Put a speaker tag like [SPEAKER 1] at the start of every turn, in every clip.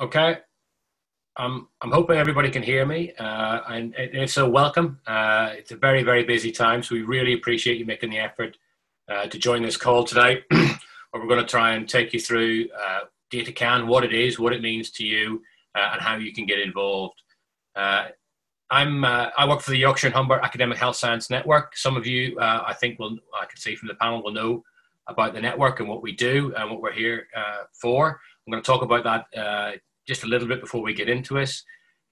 [SPEAKER 1] Okay. I'm, I'm hoping everybody can hear me. Uh, and, and, if so, welcome. Uh, it's a very, very busy time, so we really appreciate you making the effort uh, to join this call today. where we're going to try and take you through uh, DataCan, what it is, what it means to you, uh, and how you can get involved. Uh, I'm, I work for the Yorkshire and Humber Academic Health Science Network. Some of you, I think, will I can see from the panel, will know about the network and what we do and what we're here for. I'm going to talk about that just a little bit before we get into it.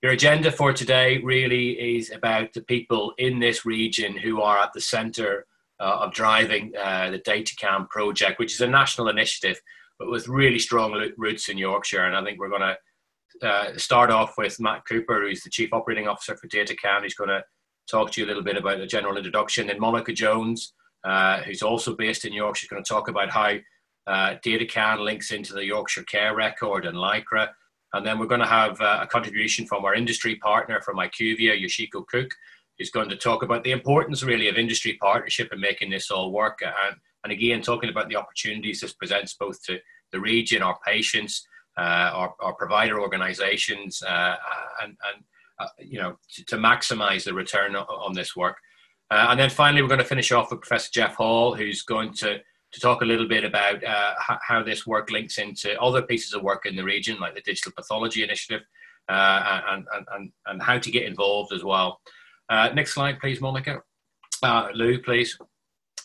[SPEAKER 1] Your agenda for today really is about the people in this region who are at the centre uh, of driving uh, the DataCan project, which is a national initiative, but with really strong roots in Yorkshire. And I think we're going to uh, start off with Matt Cooper, who's the Chief Operating Officer for DataCan. He's going to talk to you a little bit about the general introduction. And Monica Jones, uh, who's also based in Yorkshire, is going to talk about how uh, DataCan links into the Yorkshire Care Record and LHCRE and then we're going to have uh, a contribution from our industry partner from IQVIA, Yoshiko Cook, who's going to talk about the importance really of industry partnership and making this all work. And, and again, talking about the opportunities this presents both to the region, our patients, uh, our, our provider organizations, uh, and, and uh, you know, to, to, maximize the return on, on this work. Uh, and then finally, we're going to finish off with Professor Geoff Hall, who's going to to talk a little bit about uh, how this work links into other pieces of work in the region, like the Digital Pathology Initiative, uh, and, and, and how to get involved as well. Uh, next slide, please, Monica. Uh, Lou, please.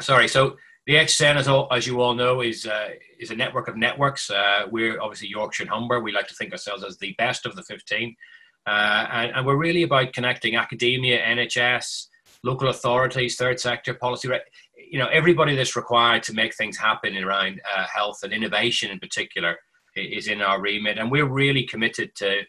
[SPEAKER 1] Sorry, so the HSN, as, all, as you all know, is, uh, is a network of networks. Uh, we're obviously Yorkshire and Humber. We like to think ourselves as the best of the 15. and, and we're really about connecting academia, NHS, local authorities, third sector policy you know everybody that's required to make things happen around uh, health and innovation in particular is in our remit and we're really committed to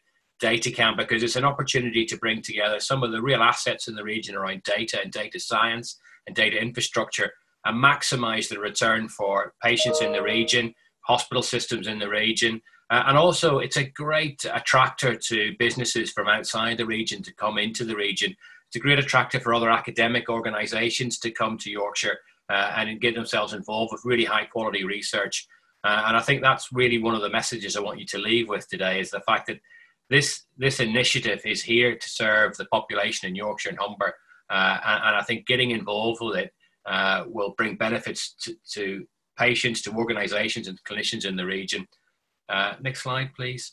[SPEAKER 1] DataCan because it's an opportunity to bring together some of the real assets in the region around data and data science and data infrastructure and maximize the return for patients in the region hospital systems in the region uh, and also it's a great attractor to businesses from outside the region to come into the region. It's a great attractor for other academic organizations to come to Yorkshire uh, and get themselves involved with really high quality research. Uh, and I think that's really one of the messages I want you to leave with today is the fact that this this initiative is here to serve the population in Yorkshire and Humber, uh, and, and, I think getting involved with it uh, will bring benefits to, to, patients, to organisations, and clinicians in the region. Uh, next slide, please.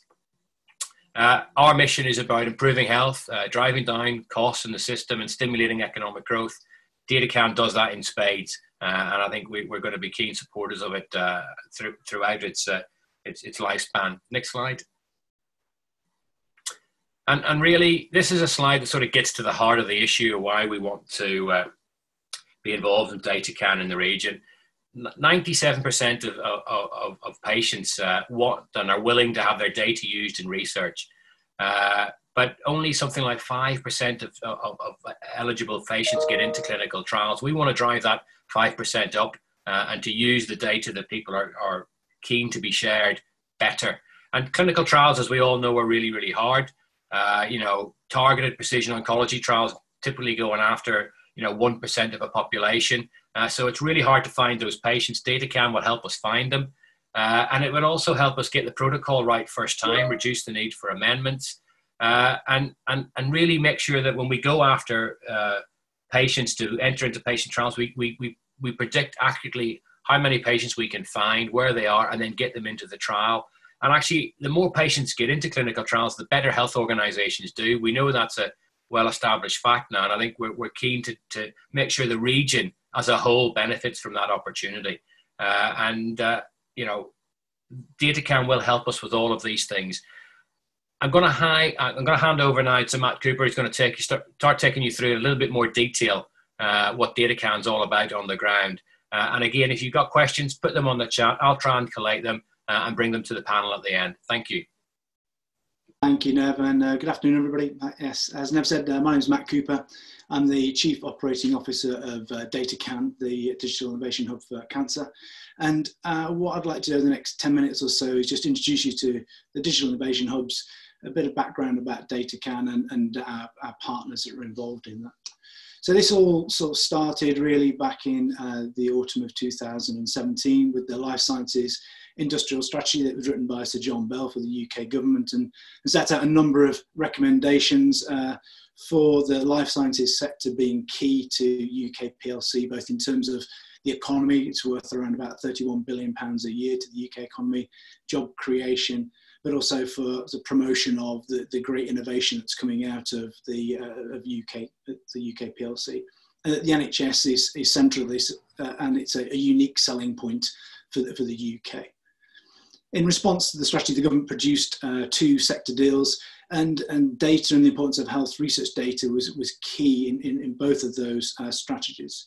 [SPEAKER 1] Uh, our mission is about improving health, driving down costs in the system, and stimulating economic growth. DataCan does that in spades. Uh, and I think we, are going to be keen supporters of it uh, through, throughout its, uh, its, its lifespan. Next slide. And, and really, this is a slide that sort of gets to the heart of the issue of why we want to uh, be involved in DataCan in the region. 97% of, of, of patients uh, want and are willing to have their data used in research. Uh, but only something like 5% of, of, of, eligible patients get into clinical trials. We want to drive that 5% up uh, and to use the data that people are, are keen to be shared better. And clinical trials, as we all know, are really, really hard. Uh, you know, targeted precision oncology trials typically going after, you know, 1% of a population. Uh, so it's really hard to find those patients. DataCan will help us find them. Uh, and it would also help us get the protocol right first time, reduce the need for amendments, uh, and, and, and really make sure that when we go after uh, patients to enter into patient trials, we, we, we, we predict accurately how many patients we can find, where they are, and then get them into the trial. And actually, the more patients get into clinical trials, the better health organizations do. We know that's a well established fact now. And I think we're, we're keen to, to make sure the region as a whole benefits from that opportunity. Uh, and, uh, you know, DataCan will help us with all of these things. I'm going to hi, I'm to hand over now to Matt Cooper. He's going to take you start, start taking you through a little bit more detail uh, what DataCan's all about on the ground. Uh, and again, if you've got questions, put them on the chat. I'll try and collate them uh, and bring them to the panel at the end. Thank you.
[SPEAKER 2] Thank you, Nev, and uh, good afternoon, everybody. Uh, yes, as Nev said, uh, my name is Matt Cooper. I'm the Chief Operating Officer of uh, DataCan, the Digital Innovation Hub for Cancer. And what I'd like to do in the next 10 minutes or so is just introduce you to the Digital Innovation Hubs, a bit of background about DataCan and, and our, our, partners that are involved in that. So this all sort of started really back in uh, the autumn of 2017 with the Life Sciences industrial strategy that was written by Sir John Bell for the UK government and, set out a number of recommendations uh, for the life sciences sector being key to UK PLC, both in terms of the economy, it's worth around about 31 billion pounds a year to the UK economy, job creation, but also for the promotion of the, the great innovation that's coming out of the uh, of UK the UK PLC. And the NHS is, is central to this, uh, and it's a, a, unique selling point for the, for the UK. In response to the strategy, the government produced uh, two sector deals, and, and data and the importance of health research data was, was key in, in, in both of those uh, strategies.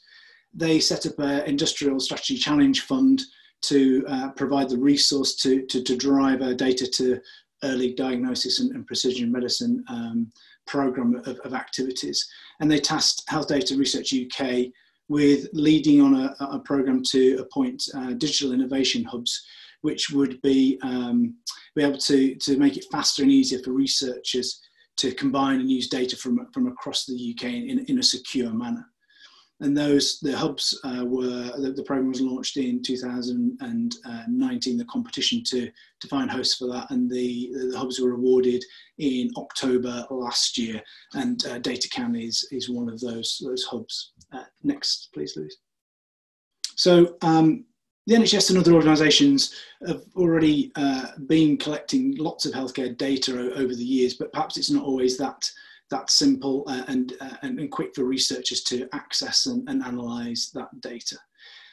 [SPEAKER 2] They set up an industrial strategy challenge fund to uh, provide the resource to, to, to drive uh, data to early diagnosis and, and precision medicine um, program of, of, activities. And they tasked Health Data Research UK with leading on a, a program to appoint uh, digital innovation hubs, which would be, um, be able to, to make it faster and easier for researchers to combine and use data from, from across the UK in, in a secure manner and those the hubs uh, were the, the, program was launched in 2019 the competition to to find hosts for that. And the the hubs were awarded in october last year. And uh, datacan is is one of those those hubs. Uh, next please louise. So um, the NHS and other organisations have already uh, been collecting lots of healthcare data over the years, but perhaps it's not always that that simple uh, and, uh, and, quick for researchers to access and, and analyse that data.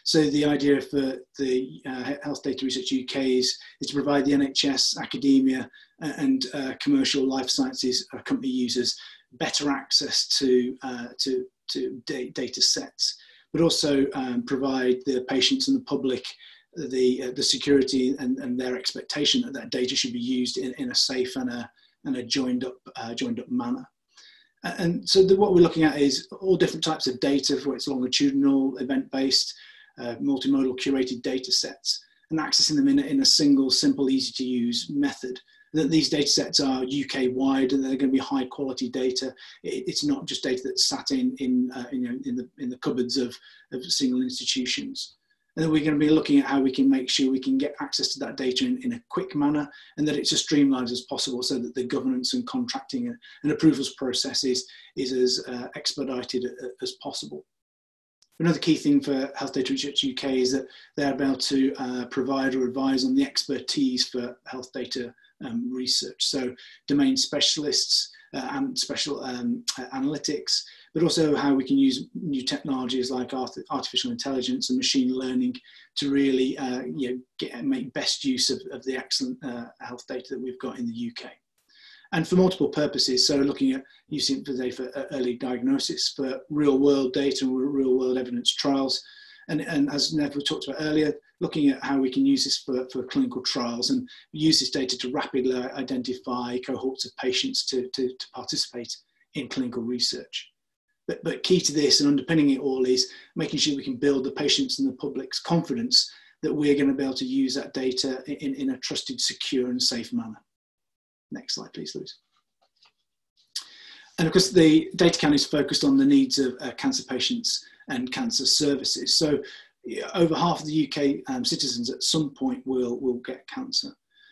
[SPEAKER 2] So the idea for the uh, Health Data Research UK is, is, to provide the NHS, academia uh, and uh, commercial life sciences uh, company users better access to, to, to data sets, but also um, provide the patients and the public the, the security and, and their expectation that that data should be used in, in a safe and a, and a joined up, joined up manner. And so the, what we're looking at is all different types of data, for it's longitudinal, event-based, uh, multimodal curated data sets, and accessing them in a, in a single, simple, easy to use method. That these data sets are UK wide and they're going to be high quality data. It, it's not just data that's sat in, in, uh, in, you know, in, the, in the cupboards of, of single institutions. And then we're going to be looking at how we can make sure we can get access to that data in, in a quick manner and that it's as streamlined as possible so that the governance and contracting and, and approvals process is, is as uh, expedited as possible. Another key thing for Health Data Research UK is that they're able to uh, provide or advise on the expertise for health data um, research. So domain specialists uh, and special um, analytics, but also how we can use new technologies like artificial intelligence and machine learning to really uh, you know, get, make best use of, of the excellent uh, health data that we've got in the UK. And for multiple purposes, so looking at using it for, for early diagnosis, for real world data and real world evidence trials, and, and as Nev talked about earlier, looking at how we can use this for, for clinical trials and use this data to rapidly identify cohorts of patients to, to, to participate in clinical research. But, but key to this and underpinning it all is making sure we can build the patients and the public's confidence that we're going to be able to use that data in, in a trusted, secure and safe manner. Next slide, please, Louise. And of course, the DataCan is focused on the needs of uh, cancer patients and cancer services. So over half of the UK um, citizens at some point will, will get cancer.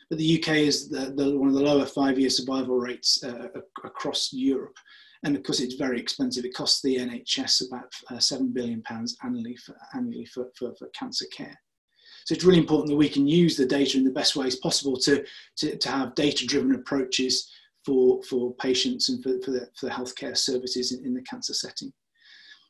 [SPEAKER 2] But the UK is the, the, one of the lower five-year survival rates uh, across Europe and of course it's very expensive. It costs the NHS about uh, seven billion pounds annually for annually for, for, for, cancer care. So it's really important that we can use the data in the best ways possible to to, to have data-driven approaches for for patients and for, for the for the healthcare services in, in the cancer setting.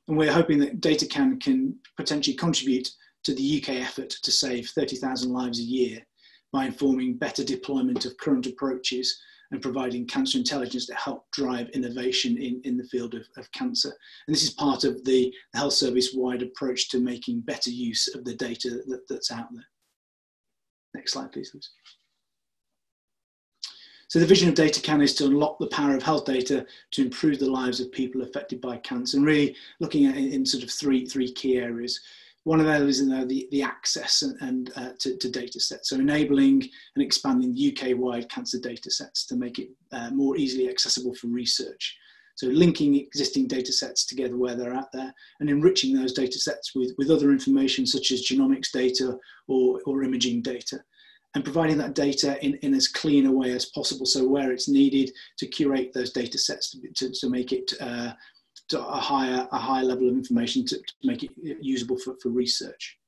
[SPEAKER 2] And we're hoping that DataCan can potentially contribute to the UK effort to save 30,000 lives a year by informing better deployment of current approaches and providing cancer intelligence to help drive innovation in, in the field of, of cancer. And this is part of the health service wide approach to making better use of the data that, that's out there. Next slide, please. please. So the vision of DataCan is to unlock the power of health data to improve the lives of people affected by cancer and really looking at in, in sort of three, three key areas. One of those is the, the access and, and uh, to, to, data sets. So enabling and expanding UK-wide cancer data sets to make it uh, more easily accessible for research. So linking existing data sets together where they're at there and enriching those data sets with, with other information such as genomics data or, or imaging data. and providing that data in, in as clean a way as possible. So where it's needed to curate those data sets to, to, to make it uh, to a higher, a higher level of information to, to make it usable for, for research.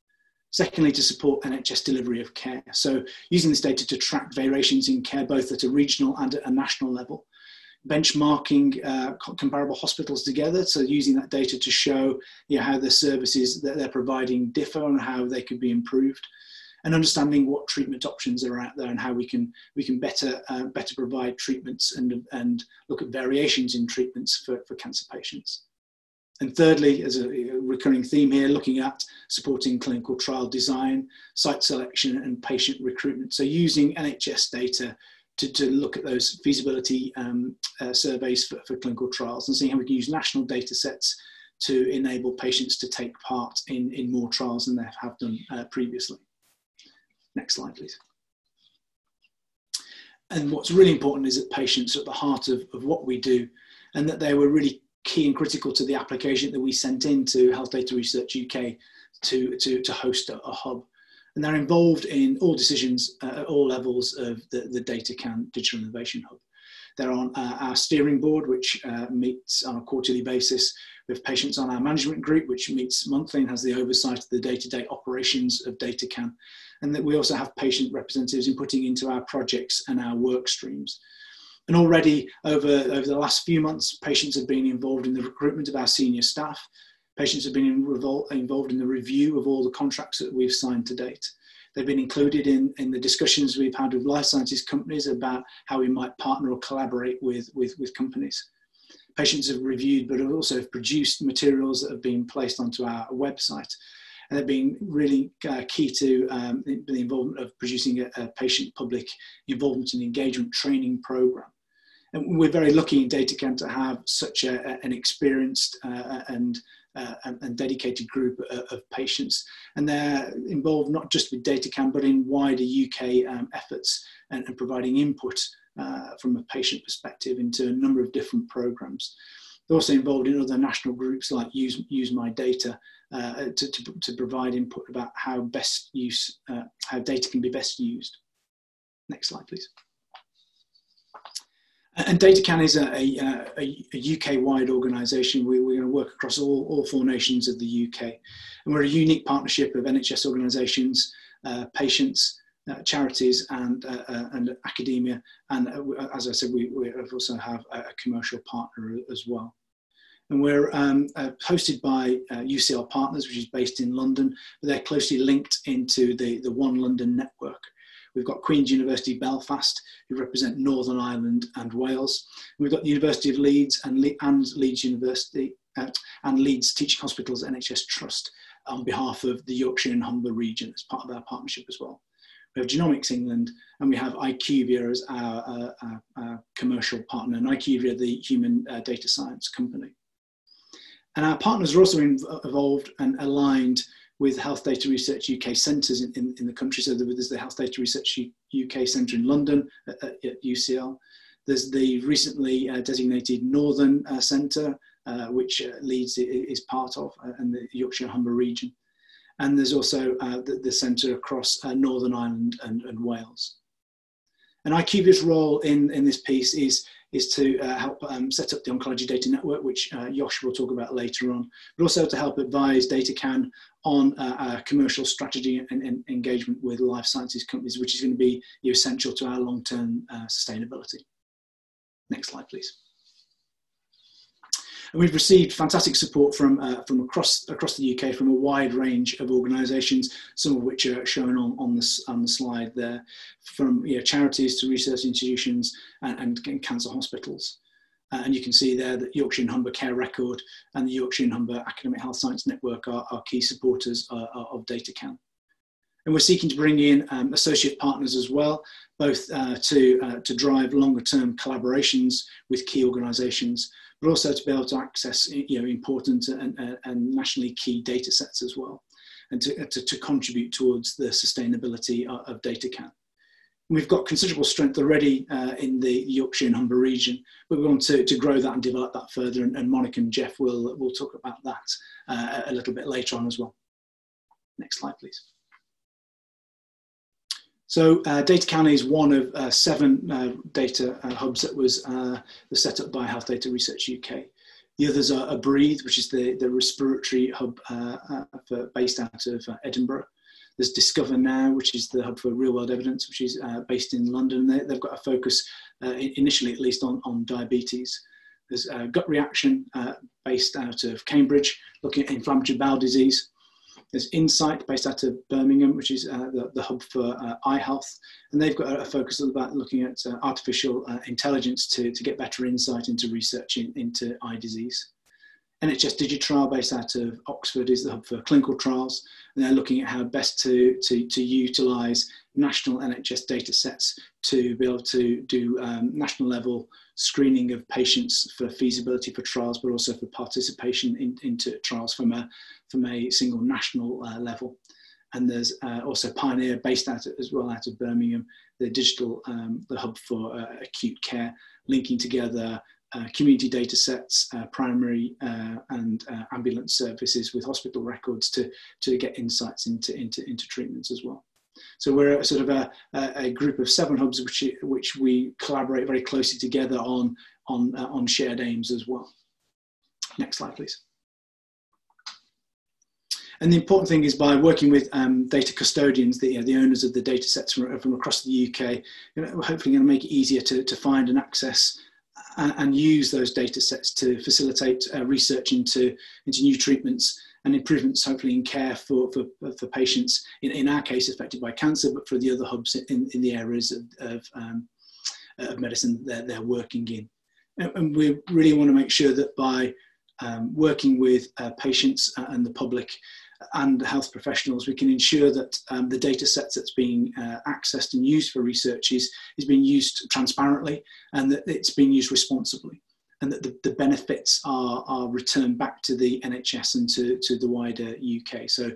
[SPEAKER 2] Secondly, to support NHS delivery of care. So using this data to track variations in care, both at a regional and at a national level. Benchmarking uh, comparable hospitals together, so using that data to show you know, how the services that they're providing differ and how they could be improved and understanding what treatment options are out there and how we can we can better uh, better provide treatments and and look at variations in treatments for, for cancer patients. And thirdly, as a recurring theme here, looking at supporting clinical trial design, site selection, and patient recruitment. So using NHS data to, to look at those feasibility um, uh, surveys for, for clinical trials and seeing how we can use national data sets to enable patients to take part in, in more trials than they have done uh, previously. Next slide, please. And what's really important is that patients are at the heart of, of what we do and that they were really key and critical to the application that we sent in to Health Data Research UK to, to, to host a, a hub. And they're involved in all decisions at all levels of the, the DataCan Digital Innovation Hub. They're on uh, our steering board, which uh, meets on a quarterly basis. We have patients on our management group, which meets monthly and has the oversight of the day-to-day operations of DataCan and that we also have patient representatives inputting into our projects and our work streams. And already over, over the last few months, patients have been involved in the recruitment of our senior staff. Patients have been involved in the review of all the contracts that we've signed to date. They've been included in, in the discussions we've had with life sciences companies about how we might partner or collaborate with, with, with companies. Patients have reviewed, but have also produced materials that have been placed onto our website and they've been really uh, key to um, the, the, involvement of producing a, a, patient public involvement and engagement training program. And we're very lucky in DataCan to have such a, an experienced uh, and, uh, and dedicated group of, of, patients. And they're involved not just with DataCan, but in wider UK um, efforts and, and, providing input uh, from a patient perspective into a number of different programs. They're also involved in other national groups like Use, Use My Data uh, to, to, to, provide input about how best use, uh, how data can be best used. Next slide, please. And DataCan is a, a, a UK-wide organisation. We, are going to work across all, all four nations of the UK. And we're a unique partnership of NHS organisations, uh, patients, uh, charities and, uh, uh, and academia. And uh, as I said, we, we also have a, commercial partner as well. And we're um, uh, hosted by UCL Partners, which is based in London, but they're closely linked into the, the One London network. We've got Queen's University Belfast, who represent Northern Ireland and Wales. We've got the University of Leeds and, Le and Leeds University uh, and Leeds Teaching Hospitals NHS Trust on behalf of the Yorkshire and Humber region as part of our partnership as well. We have Genomics England, and we have IQVIA as our, uh, our, our commercial partner, and IQVIA, the human uh, data science company. And our partners are also involved and aligned with Health Data Research UK centres in, in, in, the country. So there's the Health Data Research UK centre in London at, at, UCL. There's the recently uh, designated Northern uh, Centre, uh, which uh, Leeds is part of, uh, and the Yorkshire Humber region and there's also uh, the, the centre across Northern Ireland and, and, Wales. And IQVIA's role in, in this piece is, is to uh, help um, set up the Oncology Data Network, which uh, will talk about later on, but also to help advise DataCan on uh, commercial strategy and, and, engagement with life sciences companies, which is going to be essential to our long-term uh, sustainability. Next slide, please. And we've received fantastic support from, uh, from across, across the UK from a wide range of organisations, some of which are shown on, on, this, on the slide there, from you know, charities to research institutions and, and cancer hospitals. Uh, and you can see there that Yorkshire and Humber Care Record and the Yorkshire and Humber Academic Health Science Network are, are key supporters uh, of DataCan. And we're seeking to bring in um, associate partners as well, both uh, to, uh, to drive longer term collaborations with key organisations, but also to be able to access you know, important and, and nationally key data sets as well, and to, to, to contribute towards the sustainability of, of DataCan. We've got considerable strength already uh, in the Yorkshire and Humber region, but we want to, to grow that and develop that further. And, and Monica and Geoff will, will talk about that uh, a little bit later on as well. Next slide, please. So uh, DataCan is one of uh, seven uh, data uh, hubs that was, uh, set up by Health Data Research UK. The others are, are Breathe, which is the, the respiratory hub uh, for, based out of Edinburgh. There's Discover Now, which is the hub for real world evidence, which is based in London. They, have got a focus, initially at least, on, on diabetes. There's Gut Reaction, based out of Cambridge, looking at inflammatory bowel disease. There's Insight based out of Birmingham, which is uh, the, the, hub for uh, eye health. And they've got a, focus about looking at uh, artificial uh, intelligence to, to get better insight into research in, into eye disease. NHS Digitrial, based out of Oxford, is the hub for clinical trials, and they're looking at how best to, to, to utilise national NHS data sets to be able to do um, national level screening of patients for feasibility for trials, but also for participation in, into trials from a, from a single national uh, level. And there's uh, also Pioneer, based out as well out of Birmingham, the digital, um, the hub for uh, acute care, linking together community data sets, uh, primary uh, and uh, ambulance services with hospital records to, to get insights into, into, into treatments as well. So we're a sort of a, a group of seven hubs which, which we collaborate very closely together on, on, uh, on shared aims as well. Next slide, please. And the important thing is by working with um, data custodians, the, you know, the owners of the data sets from, from across the UK, you know, we're hopefully going to make it easier to, to find and access and, use those data sets to facilitate uh, research into, into new treatments and improvements hopefully in care for, for, for patients, in, in our case affected by cancer, but for the other hubs in, in the areas of, of, um, of medicine that they're working in. And, and, we really want to make sure that by um, working with uh, patients and the public and health professionals, we can ensure that um, the data sets that's being uh, accessed and used for research is, is being used transparently and that it's being used responsibly and that the, the benefits are, are returned back to the NHS and to, to the wider UK. So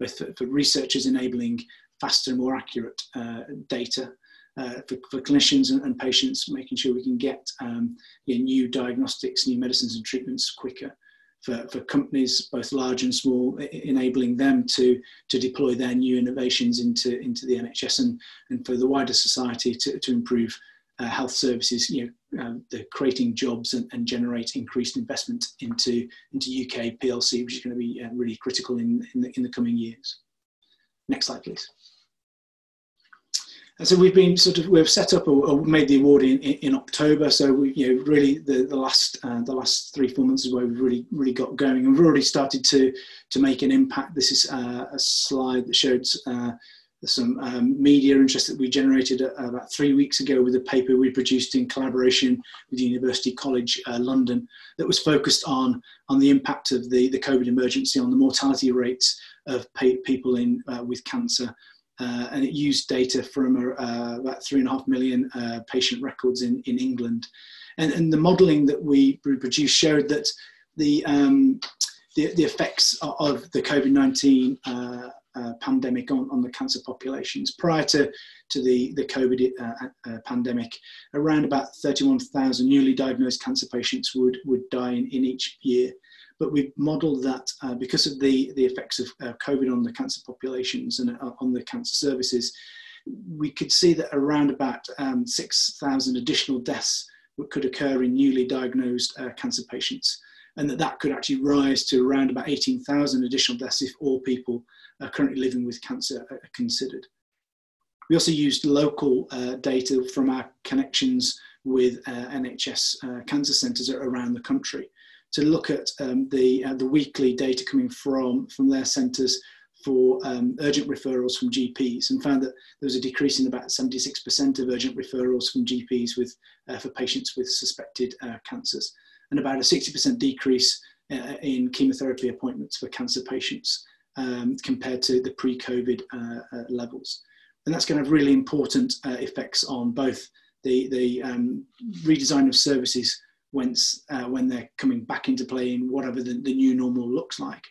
[SPEAKER 2] both for, for researchers enabling faster and more accurate uh, data uh, for, for, clinicians and, and, patients, making sure we can get um, know, new diagnostics, new medicines and treatments quicker for, for companies, both large and small, enabling them to, to deploy their new innovations into, into the NHS and, and for the wider society to, to improve uh, health services, you know, um, the creating jobs and, and generate increased investment into, into UK PLC, which is going to be uh, really critical in, in the, in the coming years. Next slide, please. And so we've been sort of we've set up or, made the award in, in, in, October. So we you know really the the last uh, the last three four months is where we've really really got going and we've already started to to make an impact. This is uh, a slide that showed. Uh, some um, media interest that we generated uh, about three weeks ago with a paper we produced in collaboration with University College uh, London that was focused on, on the impact of the, the COVID emergency on the mortality rates of people in, uh, with cancer uh, and it used data from uh, about three and a half million uh, patient records in, in England. And, and the modelling that we produced showed that the, um, the, the, effects of the COVID 19 uh, uh, pandemic on, on the cancer populations. Prior to, to the, the COVID uh, pandemic, around about 31,000 newly diagnosed cancer patients would, would die in, in each year but we've modelled that uh, because of the, the effects of uh, COVID on the cancer populations and uh, on the cancer services, we could see that around about um, 6,000 additional deaths could occur in newly diagnosed uh, cancer patients, and that that could actually rise to around about 18,000 additional deaths if all people currently living with cancer are considered. We also used local uh, data from our connections with uh, NHS uh, cancer centres around the country to look at um, the, uh, the weekly data coming from, from their centres for um, urgent referrals from GPs and found that there was a decrease in about 76% of urgent referrals from GPs with, uh, for patients with suspected uh, cancers and about a 60% decrease uh, in chemotherapy appointments for cancer patients um, compared to the pre-COVID uh, uh, levels. And that's going to have really important effects on both the, the um, redesign of services once uh, when they're coming back into play in whatever the, the new normal looks like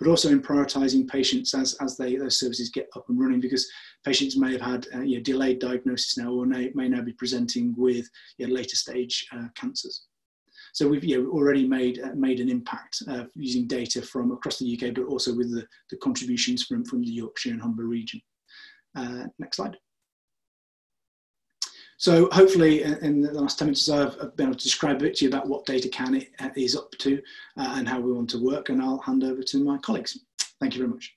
[SPEAKER 2] but also in prioritizing patients as, as they, those services get up and running because patients may have had uh, you know, delayed diagnosis now or may, may now be presenting with you know, later stage uh, cancers. So we've you know, already made, uh, made an impact uh, using data from across the UK, but also with the, the contributions from, from the Yorkshire and Humber region. Uh, next slide. So hopefully in the last 10 minutes I've been able to describe a bit to you about what DataCan is up to uh, and how we want to work and I'll hand over to my colleagues. Thank you very much.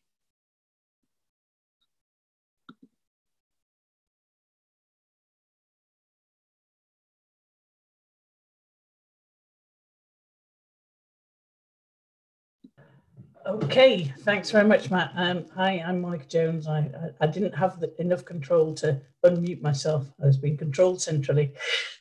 [SPEAKER 3] Okay, thanks very much, Matt. Um, hi, I'm Monica Jones. I, I, I didn't have the, enough control to unmute myself. I was being controlled centrally,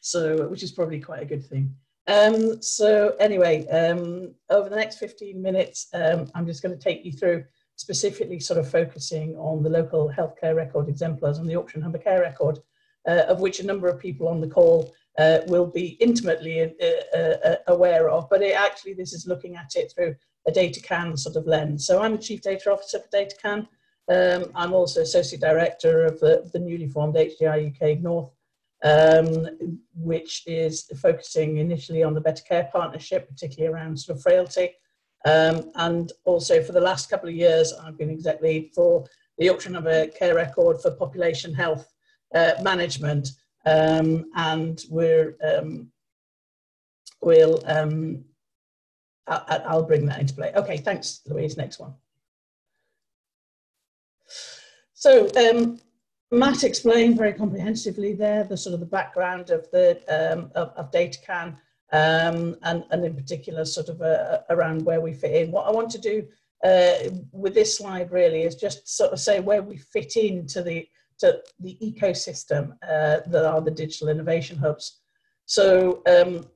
[SPEAKER 3] so which is probably quite a good thing. Um, so anyway, um, over the next 15 minutes, um, I'm just going to take you through specifically sort of focusing on the local healthcare record exemplars and the Yorkshire and Humber care record, uh, of which a number of people on the call uh, will be intimately uh, uh aware of, but it, actually this is looking at it through a DataCan sort of lens. So I'm the Chief Data Officer for DataCan. Um, I'm also Associate Director of the, the newly formed HDR UK North, um, which is focusing initially on the Better Care Partnership, particularly around sort of frailty. Um, and also for the last couple of years, I've been exec lead for the auction of a care record for population health uh, management. Um, and we're, um, we'll um, I'll, bring that into play. Okay, thanks, Louise. Next one. So um, Matt explained very comprehensively there the sort of the background of the um, of, of DataCan um, and, and in particular sort of uh, around where we fit in. What I want to do uh, with this slide really is just sort of say where we fit into the to the ecosystem uh, that are the digital innovation hubs. So um,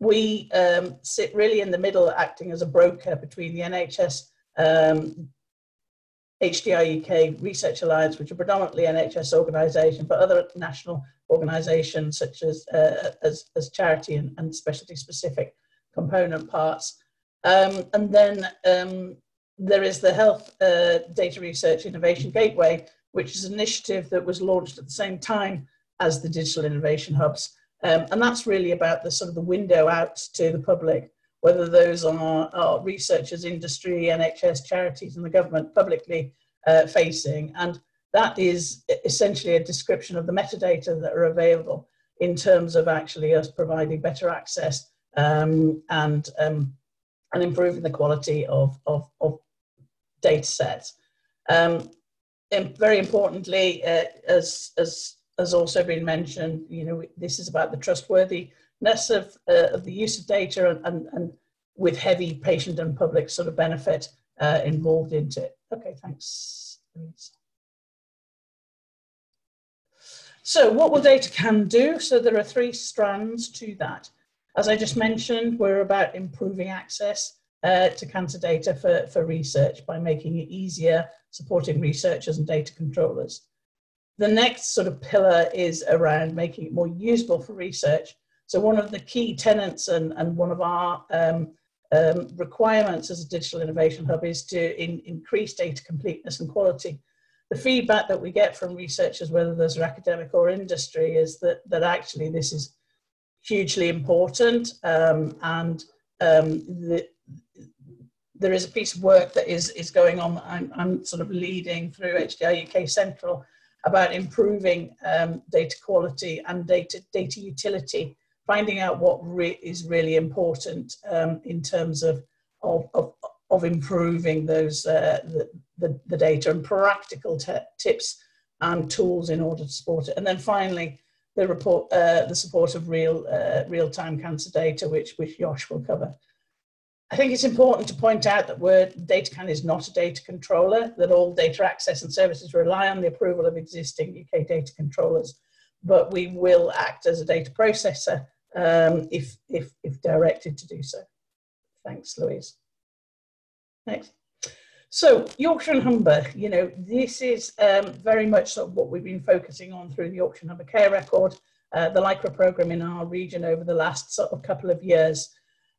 [SPEAKER 3] we um, sit really in the middle, acting as a broker between the NHS, um, HDR UK Research Alliance, which are predominantly NHS organisations, but other national organisations such as, uh, as, as, charity and, and specialty specific component parts. Um, and then um, there is the Health uh, Data Research Innovation Gateway, which is an initiative that was launched at the same time as the Digital Innovation Hubs. Um, and that's really about the sort of the window out to the public, whether those are, are researchers, industry, NHS, charities, and the government publicly uh, facing. And that is essentially a description of the metadata that are available in terms of actually us providing better access um, and, um, and improving the quality of, of, of data sets. Um, and very importantly, uh, as, as has also been mentioned, you know, this is about the trustworthiness of, uh, of the use of data and, and, and, with heavy patient and public sort of benefit uh, involved into it. Okay, thanks. So what will DataCan do? So there are three strands to that. As I just mentioned, we're about improving access uh, to cancer data for, for research by making it easier, supporting researchers and data controllers. The next sort of pillar is around making it more usable for research. So one of the key tenants and, and one of our um, um, requirements as a digital innovation hub is to in, increase data completeness and quality. The feedback that we get from researchers, whether those are academic or industry, is that, that actually this is hugely important um, and um, the, there is a piece of work that is, is going on I'm, I'm sort of leading through HDR UK Central about improving um, data quality and data, data utility, finding out what re is really important um, in terms of, of, of, of improving those, uh, the, the, the, data and practical tips and tools in order to support it. And then finally, the report, uh, the support of real, uh, real-time cancer data, which, which Yosh will cover. I think it's important to point out that Word DataCan is not a data controller, that all data access and services rely on the approval of existing UK data controllers, but we will act as a data processor um, if, if, if directed to do so. Thanks, Louise. Next. So Yorkshire and Humber, you know, this is um, very much sort of what we've been focusing on through the Yorkshire and Humber Care Record, uh, the LHCRE program in our region over the last sort of couple of years.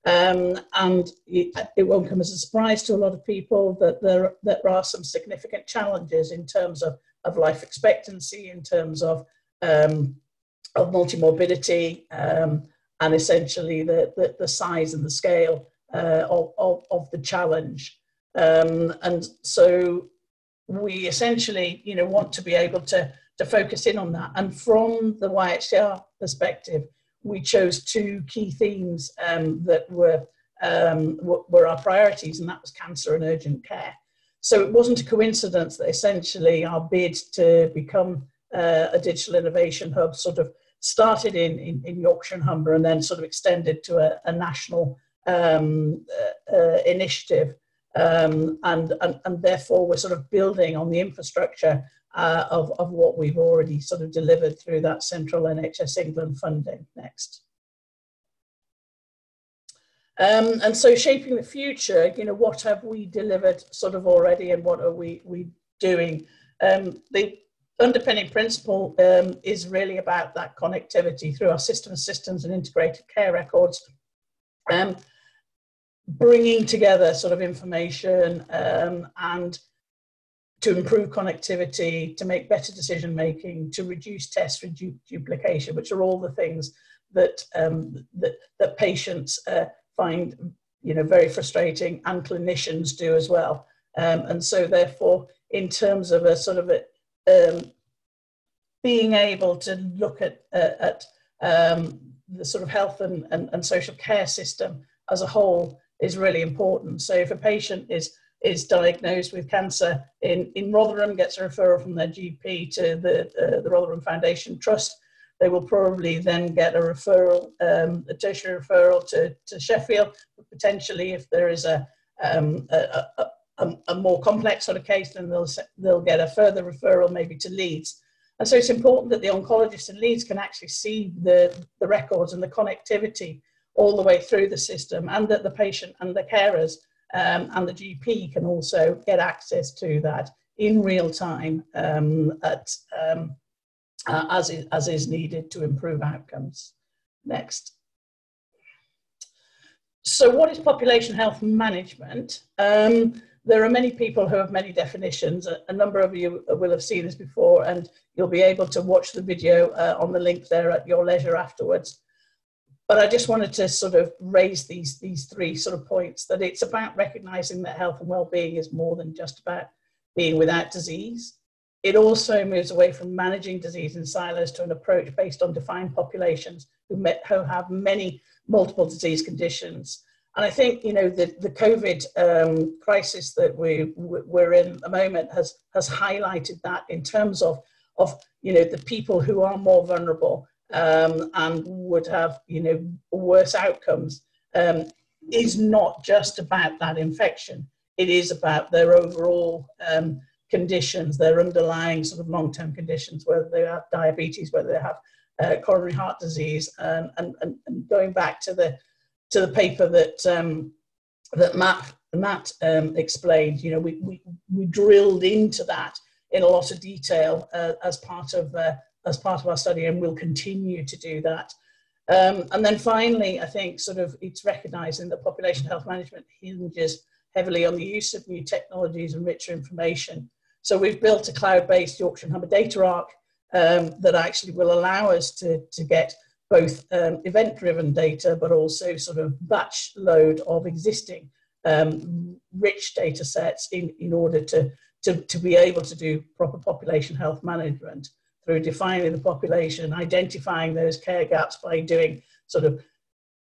[SPEAKER 3] Um, and it, won't come as a surprise to a lot of people that there, that there are some significant challenges in terms of, of life expectancy, in terms of, um, of multimorbidity, um, and essentially the, the, the, size and the scale uh, of, of, of, the challenge. Um, and so we essentially you know, want to be able to, to focus in on that. And from the YHCR perspective, we chose two key themes um, that were, um, were our priorities, and that was cancer and urgent care. So it wasn't a coincidence that essentially our bid to become uh, a digital innovation hub sort of started in, in, in, Yorkshire and Humber and then sort of extended to a, a national um, uh, uh, initiative. Um, and, and, and therefore we're sort of building on the infrastructure uh, of, of what we've already sort of delivered through that central NHS England funding. Next. Um, and so shaping the future, you know, what have we delivered sort of already and what are we, we doing? Um, the underpinning principle um, is really about that connectivity through our system systems and integrated care records. Um, bringing together sort of information um, and to improve connectivity, to make better decision making, to reduce test redu- duplication, which are all the things that um, that, that patients uh, find you know very frustrating and clinicians do as well. Um, and so, therefore, in terms of a sort of a um, being able to look at uh, at um, the sort of health and, and, and social care system as a whole is really important. So, if a patient is is diagnosed with cancer in, in Rotherham, gets a referral from their GP to the, uh, the Rotherham Foundation Trust. They will probably then get a referral, um, a tertiary referral to, to Sheffield. Potentially, if there is a, um, a, a, a, more complex sort of case, then they'll, they'll get a further referral maybe to Leeds. And so it's important that the oncologist in Leeds can actually see the, the records and the connectivity all the way through the system and that the patient and the carers um, and the GP can also get access to that in real time um, at, um, uh, as, is, as is needed to improve outcomes. Next. So what is population health management? Um, there are many people who have many definitions. A, a, number of you will have seen this before and you'll be able to watch the video uh, on the link there at your leisure afterwards. But I just wanted to sort of raise these, these three sort of points that it's about recognizing that health and well-being is more than just about being without disease. It also moves away from managing disease in silos to an approach based on defined populations who, met, who have many multiple disease conditions. And I think, you know, the, the COVID um, crisis that we, we're in at the moment has, has highlighted that in terms of, of, you know, the people who are more vulnerable um, and would have you know worse outcomes um, is not just about that infection. It is about their overall um, conditions, their underlying sort of long-term conditions, whether they have diabetes, whether they have uh, coronary heart disease, and, and, and going back to the to the paper that um, that Matt Matt um, explained. You know, we, we we drilled into that in a lot of detail uh, as part of uh, as part of our study and we'll continue to do that. Um, and then finally, I think sort of it's recognizing that population health management hinges heavily on the use of new technologies and richer information. So we've built a cloud-based Yorkshire and Humber data arc um, that actually will allow us to, to get both um, event-driven data, but also sort of batch load of existing um, rich data sets in, in order to, to, to be able to do proper population health management through defining the population, identifying those care gaps by doing sort of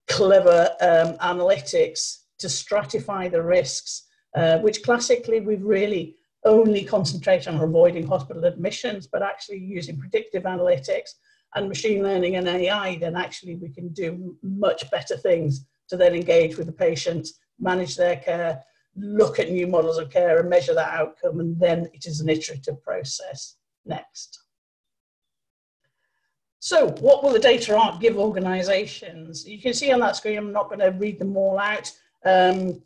[SPEAKER 3] clever um, analytics to stratify the risks, uh, which classically we've really only concentrated on avoiding hospital admissions, but actually using predictive analytics and machine learning and AI, then actually we can do much better things to then engage with the patients, manage their care, look at new models of care and measure that outcome, and then it is an iterative process. Next. So what will the data art give organizations? You can see on that screen, I'm not going to read them all out, um,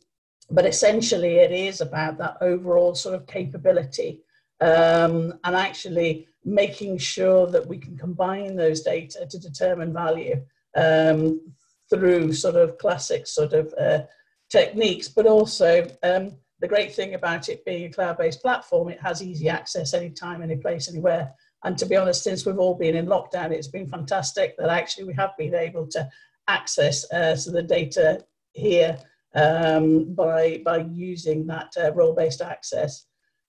[SPEAKER 3] but essentially it is about that overall sort of capability um, and actually making sure that we can combine those data to determine value um, through sort of classic sort of uh, techniques, but also um, the great thing about it being a cloud-based platform, it has easy access anytime, any place, anywhere. And to be honest, since we've all been in lockdown, it's been fantastic that actually we have been able to access uh, so the data here um, by, by using that uh, role-based access.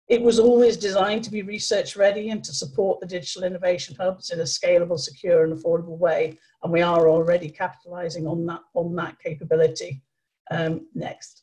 [SPEAKER 3] It was always designed to be research ready and to support the digital innovation hubs in a scalable, secure and affordable way. And we are already capitalizing on that, on that capability. Um, next.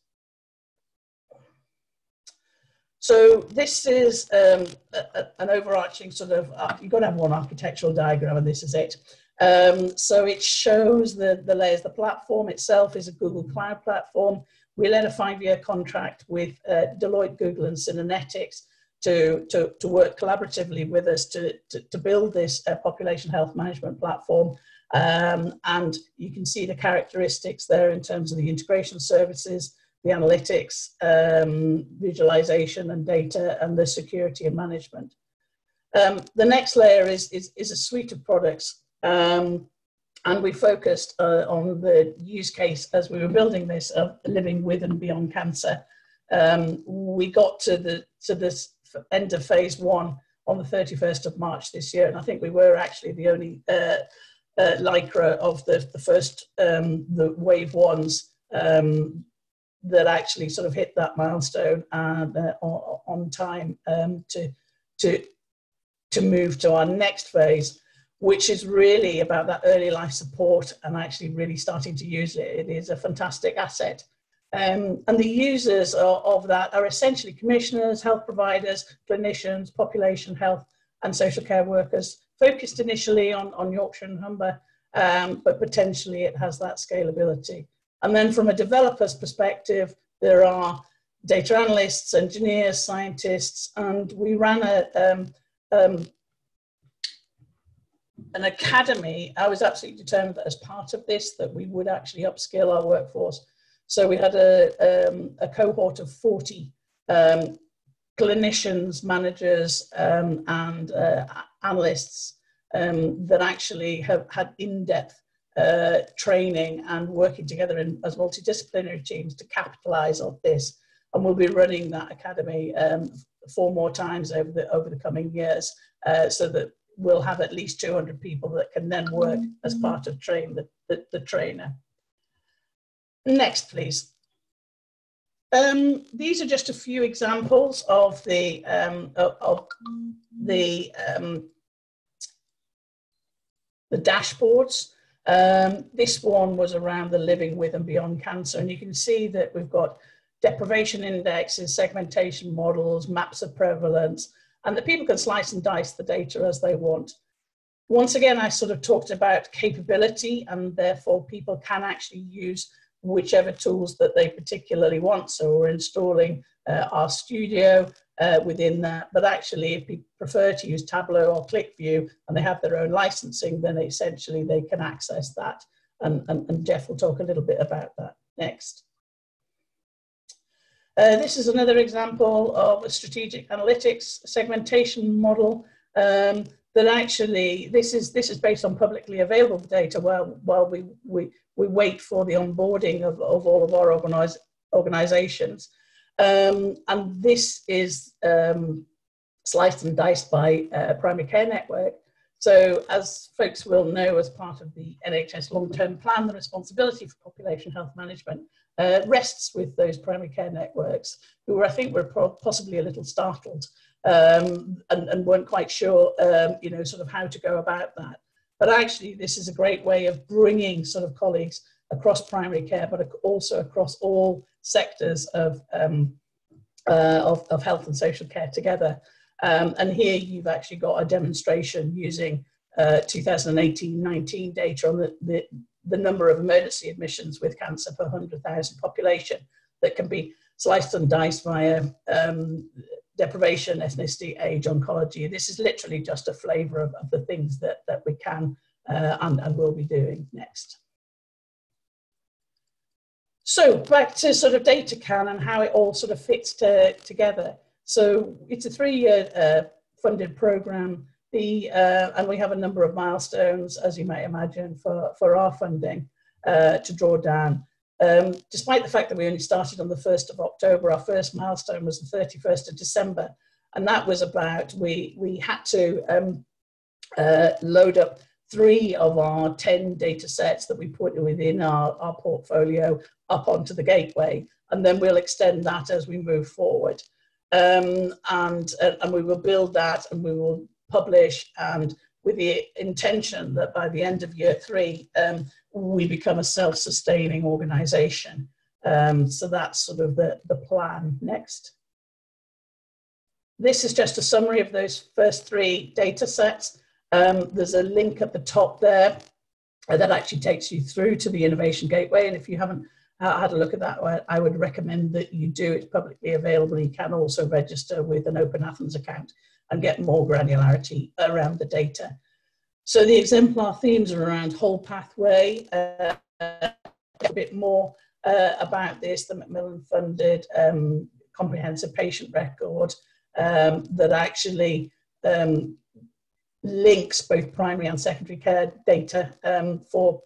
[SPEAKER 3] So this is um, a, a, an overarching sort of, uh, you've got to have one architectural diagram and this is it. Um, so it shows the, the layers. The platform itself is a Google Cloud platform. We led a five-year contract with uh, Deloitte, Google, and Synergetics to, to, to work collaboratively with us to, to, to build this uh, population health management platform. Um, and you can see the characteristics there in terms of the integration services, the analytics, um, visualization and data, and the security and management. Um, the next layer is, is, is a suite of products um, and we focused uh, on the use case as we were building this of living with and beyond cancer. Um, we got to the to this end of phase one on the 31st of March this year, and I think we were actually the only uh, uh, LHCRE of the, the first um, the wave ones um, that actually sort of hit that milestone and uh, on, on, time um, to to to move to our next phase which is really about that early life support and actually really starting to use it. It is a fantastic asset. Um, and the users of, of that are essentially commissioners, health providers, clinicians, population health, and social care workers, focused initially on, on Yorkshire and Humber, um, but potentially it has that scalability. And then from a developer's perspective, there are data analysts, engineers, scientists, and we ran a, um, um, an academy, I was absolutely determined that as part of this, that we would actually upskill our workforce. So we had a, um, a cohort of 40 um, clinicians, managers, um, and uh, analysts um, that actually have had in-depth uh, training and working together in, as multidisciplinary teams to capitalize on this. And we'll be running that academy um, four more times over the, over the coming years uh, so that we'll have at least 200 people that can then work as part of train the, the, the trainer. Next, please. Um, these are just a few examples of the um, of, of, the um, the dashboards. Um, this one was around the living with and beyond cancer, and you can see that we've got deprivation indexes, segmentation models, maps of prevalence, and that people can slice and dice the data as they want. Once again, I sort of talked about capability and therefore people can actually use whichever tools that they particularly want. So we're installing uh, RStudio uh, within that, but actually if people prefer to use Tableau or QlikView and they have their own licensing, then essentially they can access that. And, and, and Geoff will talk a little bit about that next. Uh, this is another example of a strategic analytics segmentation model um, that actually, this is, this is based on publicly available data while, while we, we, we wait for the onboarding of, of all of our organize, organizations. Um, and this is um, sliced and diced by uh, Primary Care Network. So as folks will know, as part of the NHS long-term plan, the responsibility for population health management uh, rests with those primary care networks, who I think were possibly a little startled um, and, and, weren't quite sure, um, you know, sort of how to go about that. But actually, this is a great way of bringing sort of colleagues across primary care, but also across all sectors of, um, uh, of, of, health and social care together. Um, and here you've actually got a demonstration using 2018-19 uh, data on the, the, the number of emergency admissions with cancer per 100,000 population that can be sliced and diced via um, deprivation, ethnicity, age, oncology. This is literally just a flavour of, of, the things that, that we can uh, and, and will be doing next. So back to sort of DataCan and how it all sort of fits to, together. So it's a three-year uh, funded program the, uh, and we have a number of milestones, as you might imagine, for, for our funding uh, to draw down. Um, despite the fact that we only started on the 1st of October, our first milestone was the 31st of December. And that was about, we, we had to um, uh, load up three of our 10 data sets that we put within our, our portfolio up onto the gateway. And then we'll extend that as we move forward. Um, and, uh, and we will build that and we will publish and with the intention that by the end of year three, um, we become a self-sustaining organization. Um, so that's sort of the, the plan next. This is just a summary of those first three data sets. Um, there's a link at the top there that actually takes you through to the Innovation Gateway. And if you haven't uh, had a look at that, I would recommend that you do. It's publicly available. You can also register with an Open Athens account and get more granularity around the data. So the exemplar themes are around whole pathway, uh, a bit more uh, about this, the Macmillan funded um, comprehensive patient record um, that actually um, links both primary and secondary care data um, for,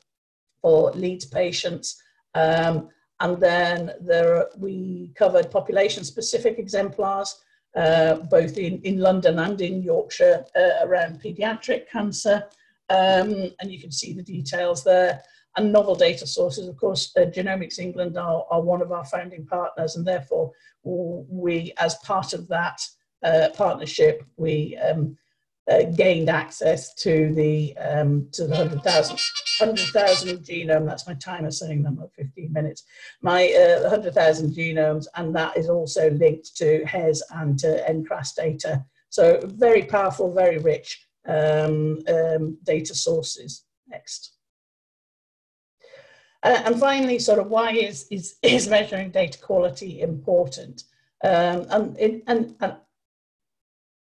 [SPEAKER 3] for Leeds patients. Um, and then there we covered population specific exemplars uh, both in, in London and in Yorkshire uh, around paediatric cancer. Um, and you can see the details there. And novel data sources, of course, uh, Genomics England are, are one of our founding partners, and therefore we, as part of that uh, partnership, we um, uh, gained access to the um, to the 100,000 100, genome. That's my timer saying number 15 minutes. My uh, 100,000 genomes, and that is also linked to HES and to NCRAS data. So very powerful, very rich um, um, data sources. Next. Uh, and finally, sort of why is, is, is measuring data quality important? Um, and, and, and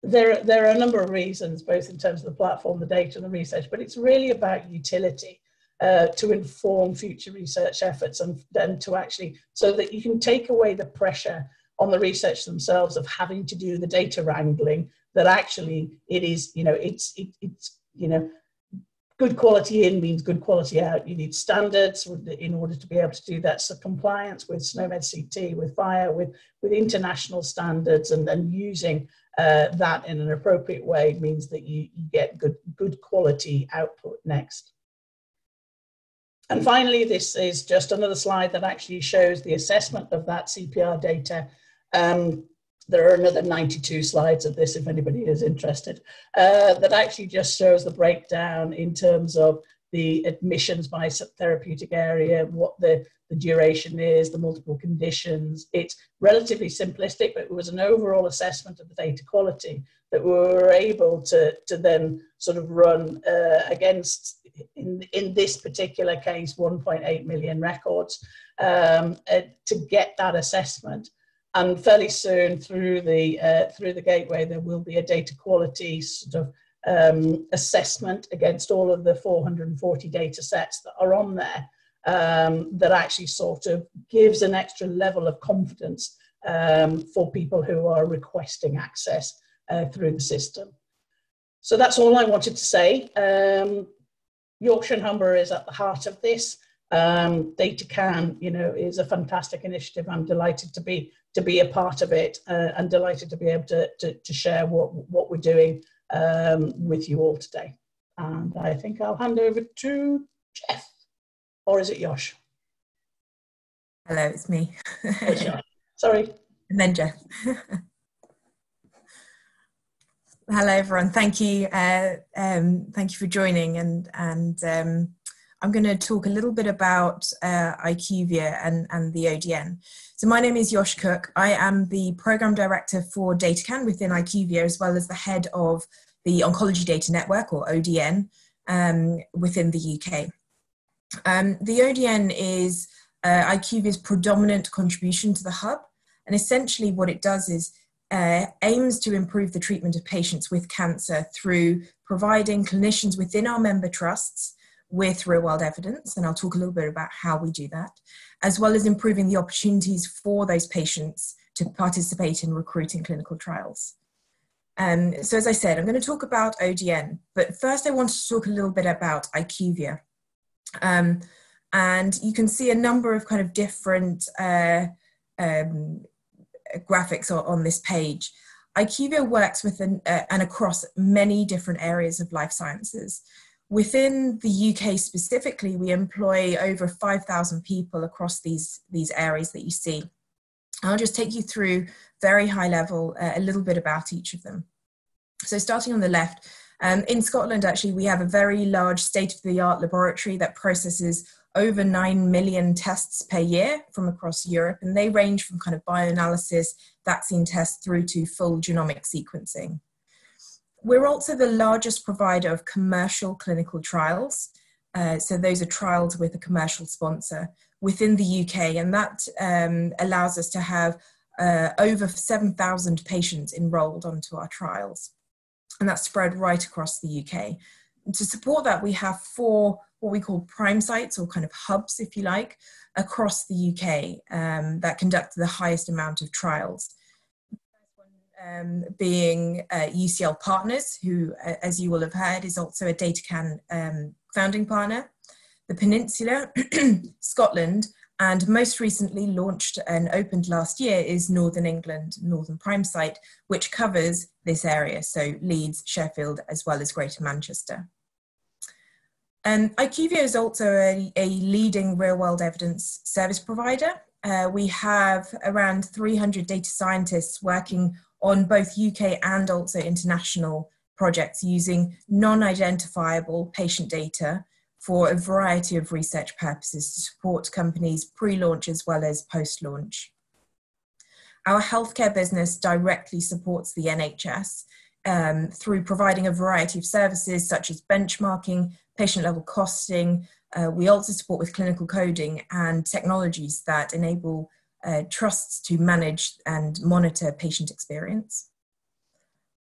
[SPEAKER 3] there, there are a number of reasons, both in terms of the platform, the data, and the research, but it's really about utility uh, to inform future research efforts and then to actually, so that you can take away the pressure on the research themselves of having to do the data wrangling, that actually it is, you know, it's, it, it's, you know, good quality in means good quality out. You need standards in order to be able to do that. So compliance with SNOMED CT, with FHIR, with, with international standards and, then using uh, that in an appropriate way means that you, you get good, good quality output next. And finally, this is just another slide that actually shows the assessment of that CPR data. Um, there are another 92 slides of this if anybody is interested, uh, that actually just shows the breakdown in terms of the admissions by therapeutic area, what the, the duration is, the multiple conditions. It's relatively simplistic, but it was an overall assessment of the data quality that we were able to, to then sort of run uh, against, in, in this particular case, 1.8 million records um, uh, to get that assessment. And fairly soon through the, uh, through the gateway, there will be a data quality sort of um, assessment against all of the 440 data sets that are on there um, that actually sort of gives an extra level of confidence um, for people who are requesting access uh, through the system. So that's all I wanted to say. Um, Yorkshire and Humber is at the heart of this. Um, DataCan you know, is a fantastic initiative. I'm delighted to be to be a part of it uh, and delighted to be able to, to, to share what, what we're doing um, with you all today. And I think I'll hand over to Geoff, or is it Yosh?
[SPEAKER 4] Hello, it's me.
[SPEAKER 3] Sorry.
[SPEAKER 4] And then Geoff. Hello, everyone. Thank you. Uh, um, thank you for joining. And and um, I'm going to talk a little bit about uh, IQVIA and, and the ODN. So my name is Yosh Cook. I am the program director for DataCan within IQVIA, as well as the head of the Oncology Data Network, or ODN, um, within the UK. Um, the ODN is uh, IQVIA's predominant contribution to the hub, and essentially what it does is uh, aims to improve the treatment of patients with cancer through providing clinicians within our member trusts with real world evidence, and I'll talk a little bit about how we do that, as well as improving the opportunities for those patients to participate in recruiting clinical trials. Um, so, as I said, I'm going to talk about ODN, but first I want to talk a little bit about IQVIA. Um, and you can see a number of kind of different uh, um, graphics on, on, this page. IQVIA works within uh, and across many different areas of life sciences. Within the UK specifically, we employ over 5,000 people across these, these areas that you see. I'll just take you through very high level uh, a little bit about each of them. So starting on the left, um, in Scotland, actually, we have a very large state of the art laboratory that processes over 9 million tests per year from across Europe, and they range from kind of bioanalysis, vaccine tests, through to full genomic sequencing. We're also the largest provider of commercial clinical trials. Uh, so those are trials with a commercial sponsor within the UK, and that um, allows us to have uh, over 7,000 patients enrolled onto our trials. And that's spread right across the UK. And to support that, we have four what we call prime sites or kind of hubs, if you like, across the UK um, that conduct the highest amount of trials. Um, being uh, UCL Partners, who, uh, as you will have heard, is also a DataCan um, founding partner the Peninsula, Scotland, and most recently launched and opened last year is Northern England, Northern Prime Site, which covers this area, so Leeds, Sheffield, as well as Greater Manchester. Um, IQVIA is also a, a leading real world evidence service provider. Uh, we have around 300 data scientists working on both UK and also international projects using non identifiable patient data for a variety of research purposes to support companies pre-launch as well as post-launch. Our healthcare business directly supports the NHS um, through providing a variety of services such as benchmarking, patient level costing. Uh, we also support with clinical coding and technologies that enable uh, trusts to manage and monitor patient experience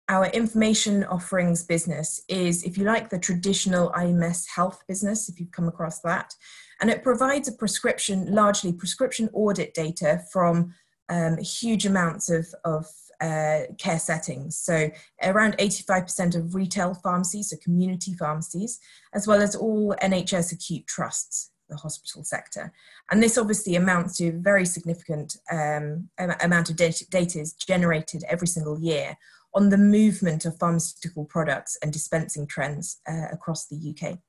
[SPEAKER 4] our information offerings business is, if you like, the traditional IMS health business, if you've come across that. And it provides a prescription, largely prescription audit data from um, huge amounts of, of uh, care settings. So around 85% of retail pharmacies, so community pharmacies, as well as all NHS acute trusts, the hospital sector. And this obviously amounts to a very significant um, amount of data, is generated every single year on the movement of pharmaceutical products and dispensing trends uh, across the UK.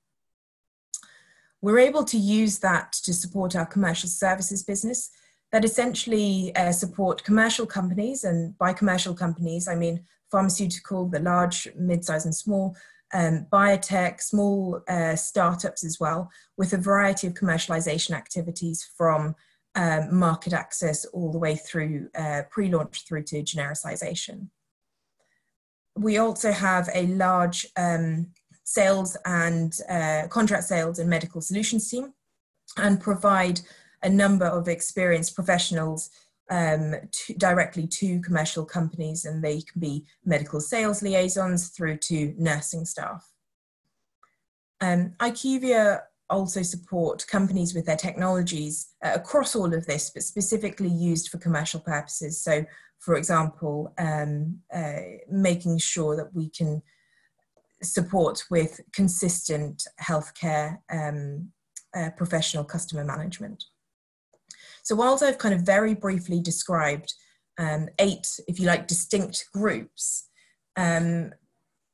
[SPEAKER 4] We're able to use that to support our commercial services business that essentially uh, support commercial companies, and by commercial companies, I mean pharmaceutical, the large, mid-sized and small, um, biotech, small uh, startups as well, with a variety of commercialization activities from um, market access all the way through uh, pre-launch through to genericization. We also have a large um, sales and uh, contract sales and medical solutions team and provide a number of experienced professionals um, to, directly to commercial companies and they can be medical sales liaisons through to nursing staff. Um, IQVIA also support companies with their technologies uh, across all of this, but specifically used for commercial purposes. So for example, um, uh, making sure that we can support with consistent healthcare um, uh, professional customer management. So whilst I've kind of very briefly described um, eight, if you like, distinct groups, um,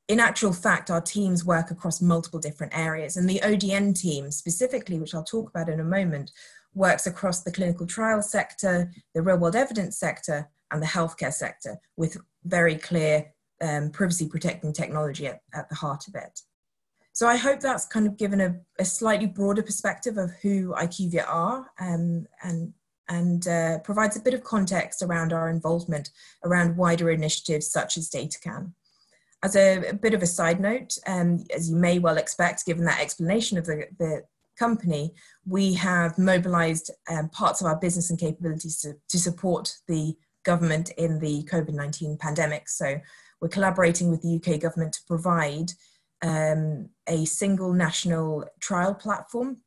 [SPEAKER 4] in actual fact, our teams work across multiple different areas. And the ODN team specifically, which I'll talk about in a moment, works across the clinical trial sector, the real world evidence sector, and the healthcare sector with very clear um, privacy protecting technology at, at, the heart of it. So I hope that's kind of given a, a slightly broader perspective of who IQVIA are um, and, and uh, provides a bit of context around our involvement around wider initiatives such as DataCan. As a, a bit of a side note, um, as you may well expect, given that explanation of the, the company, we have mobilized um, parts of our business and capabilities to, to support the government in the COVID 19 pandemic. So we're collaborating with the UK government to provide um, a single national trial platform,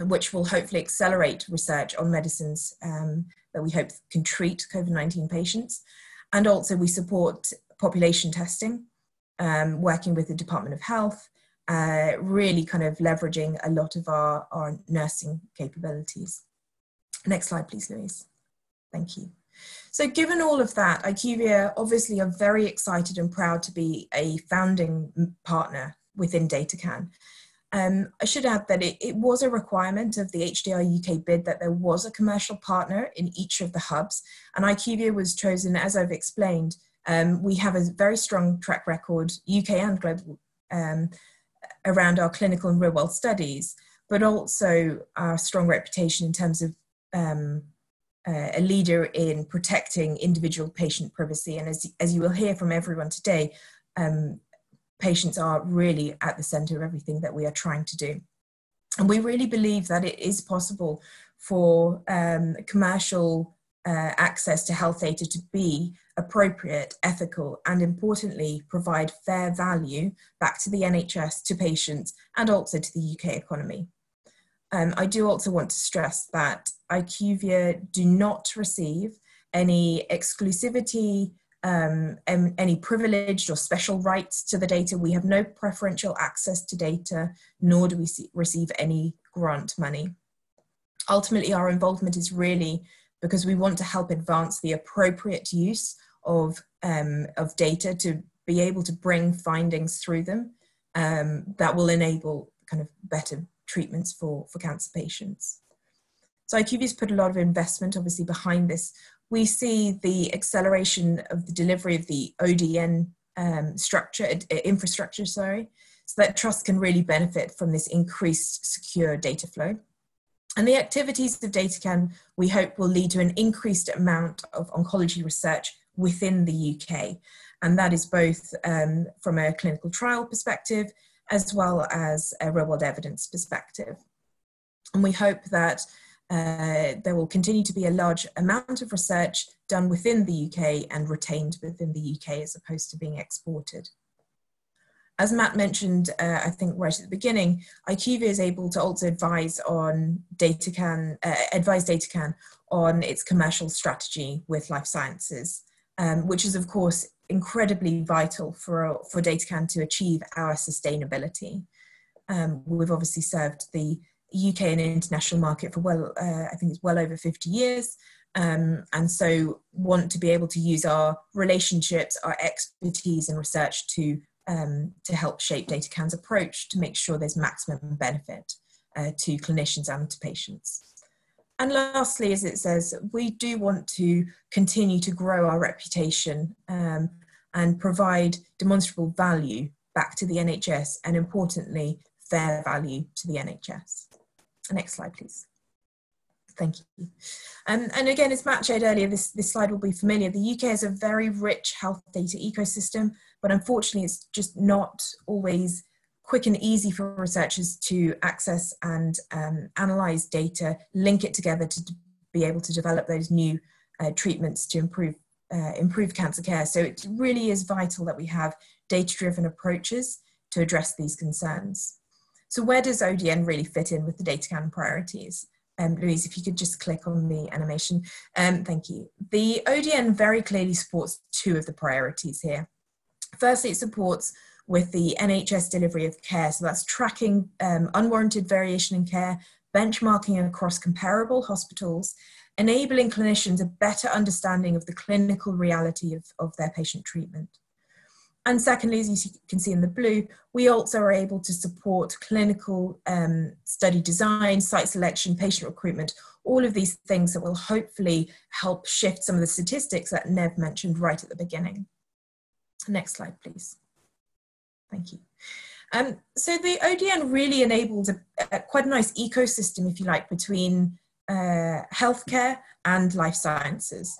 [SPEAKER 4] which will hopefully accelerate research on medicines um, that we hope can treat COVID 19 patients. And also, we support population testing, um, working with the Department of Health, uh, really kind of leveraging a lot of our, our nursing capabilities. Next slide, please, Louise. Thank you. So given all of that, IQVIA obviously are very excited and proud to be a founding partner within DataCan. Um, I should add that it, it, was a requirement of the HDR UK bid that there was a commercial partner in each of the hubs, and IQVIA was chosen, as I've explained. Um, we have a very strong track record, UK and global, um, around our clinical and real world studies, but also our strong reputation in terms of um, uh, a leader in protecting individual patient privacy. And as, as you will hear from everyone today, um, patients are really at the center of everything that we are trying to do. And we really believe that it is possible for um, commercial uh, access to health data to be appropriate, ethical, and importantly, provide fair value back to the NHS, to patients, and also to the UK economy. Um, I do also want to stress that IQVIA do not receive any exclusivity, um, any privileged or special rights to the data. We have no preferential access to data, nor do we see, receive any grant money. Ultimately, our involvement is really because we want to help advance the appropriate use of, um, of data to be able to bring findings through them um, that will enable kind of better treatments for, for cancer patients. So IQVIA's put a lot of investment obviously behind this. We see the acceleration of the delivery of the ODN um, structure, uh, infrastructure, sorry, so that trust can really benefit from this increased secure data flow. And the activities of DataCan, we hope, will lead to an increased amount of oncology research within the UK. And that is both um, from a clinical trial perspective as well as a real world evidence perspective. And we hope that uh, there will continue to be a large amount of research done within the UK and retained within the UK as opposed to being exported. As Matt mentioned, uh, I think right at the beginning, IQVIA is able to also advise on DataCan, uh, advise DataCan on its commercial strategy with life sciences, um, which is of course incredibly vital for, for DataCan to achieve our sustainability. Um, we've obviously served the UK and international market for well, uh, I think it's well over 50 years. Um, and so want to be able to use our relationships, our expertise and research to, um, to help shape DataCan's approach to make sure there's maximum benefit uh, to clinicians and to patients. And lastly, as it says, we do want to continue to grow our reputation um, and provide demonstrable value back to the NHS and importantly, fair value to the NHS. Next slide, please. Thank you. Um, and again, as Matt showed earlier, this, this slide will be familiar. The UK has a very rich health data ecosystem, but unfortunately it's just not always quick and easy for researchers to access and um, analyze data, link it together to be able to develop those new uh, treatments to improve, uh, improve cancer care. So it really is vital that we have data-driven approaches to address these concerns. So where does ODN really fit in with the DataCan priorities? Um, Louise, if you could just click on the animation. Um, thank you. The ODN very clearly supports two of the priorities here. Firstly, it supports with the NHS delivery of care. So that's tracking um, unwarranted variation in care, benchmarking across comparable hospitals, enabling clinicians a better understanding of the clinical reality of, of their patient treatment. And secondly, as you can see in the blue, we also are able to support clinical um, study design, site selection, patient recruitment, all of these things that will hopefully help shift some of the statistics that Nev mentioned right at the beginning. Next slide, please. Thank you. Um, so the ODN really enables a, a, quite a nice ecosystem, if you like, between uh, healthcare and life sciences.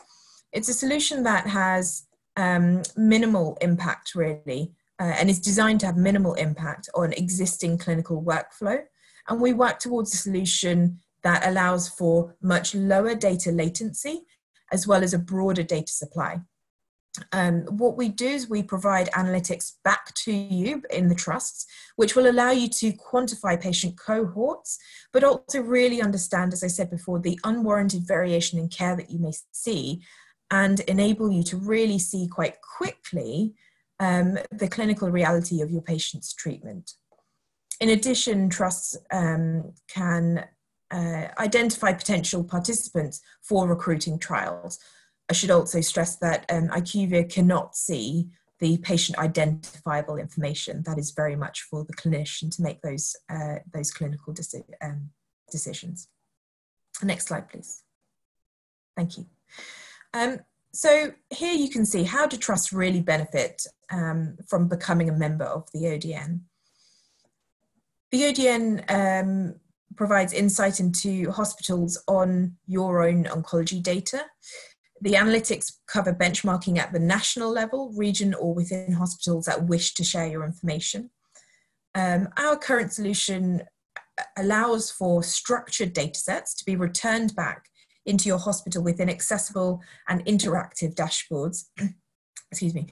[SPEAKER 4] It's a solution that has um, minimal impact really uh, and is designed to have minimal impact on existing clinical workflow. And we work towards a solution that allows for much lower data latency as well as a broader data supply. Um, what we do is we provide analytics back to you in the trusts, which will allow you to quantify patient cohorts, but also really understand, as I said before, the unwarranted variation in care that you may see and enable you to really see quite quickly um, the clinical reality of your patient's treatment. In addition, trusts um, can uh, identify potential participants for recruiting trials. I should also stress that um, IQVIA cannot see the patient identifiable information that is very much for the clinician to make those, uh, those clinical deci um, decisions. Next slide, please. Thank you. Um, so here you can see how do trusts really benefit um, from becoming a member of the ODN. The ODN um, provides insight into hospitals on your own oncology data. The analytics cover benchmarking at the national level, region, or within hospitals that wish to share your information. Um, our current solution allows for structured data sets to be returned back into your hospital within accessible and interactive dashboards, excuse me,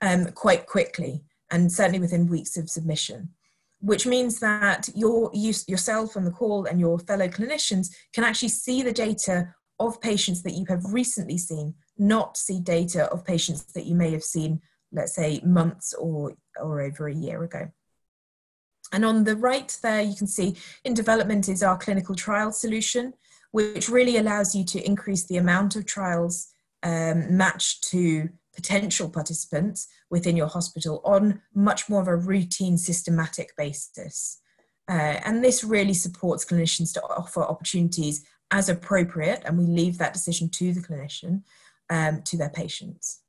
[SPEAKER 4] um, quite quickly and certainly within weeks of submission which means that your, you, yourself on the call and your fellow clinicians can actually see the data of patients that you have recently seen, not see data of patients that you may have seen, let's say, months or, or over a year ago. And on the right there, you can see in development is our clinical trial solution, which really allows you to increase the amount of trials um, matched to potential participants within your hospital on much more of a routine systematic basis. Uh, and this really supports clinicians to offer opportunities as appropriate, and we leave that decision to the clinician, um, to their patients.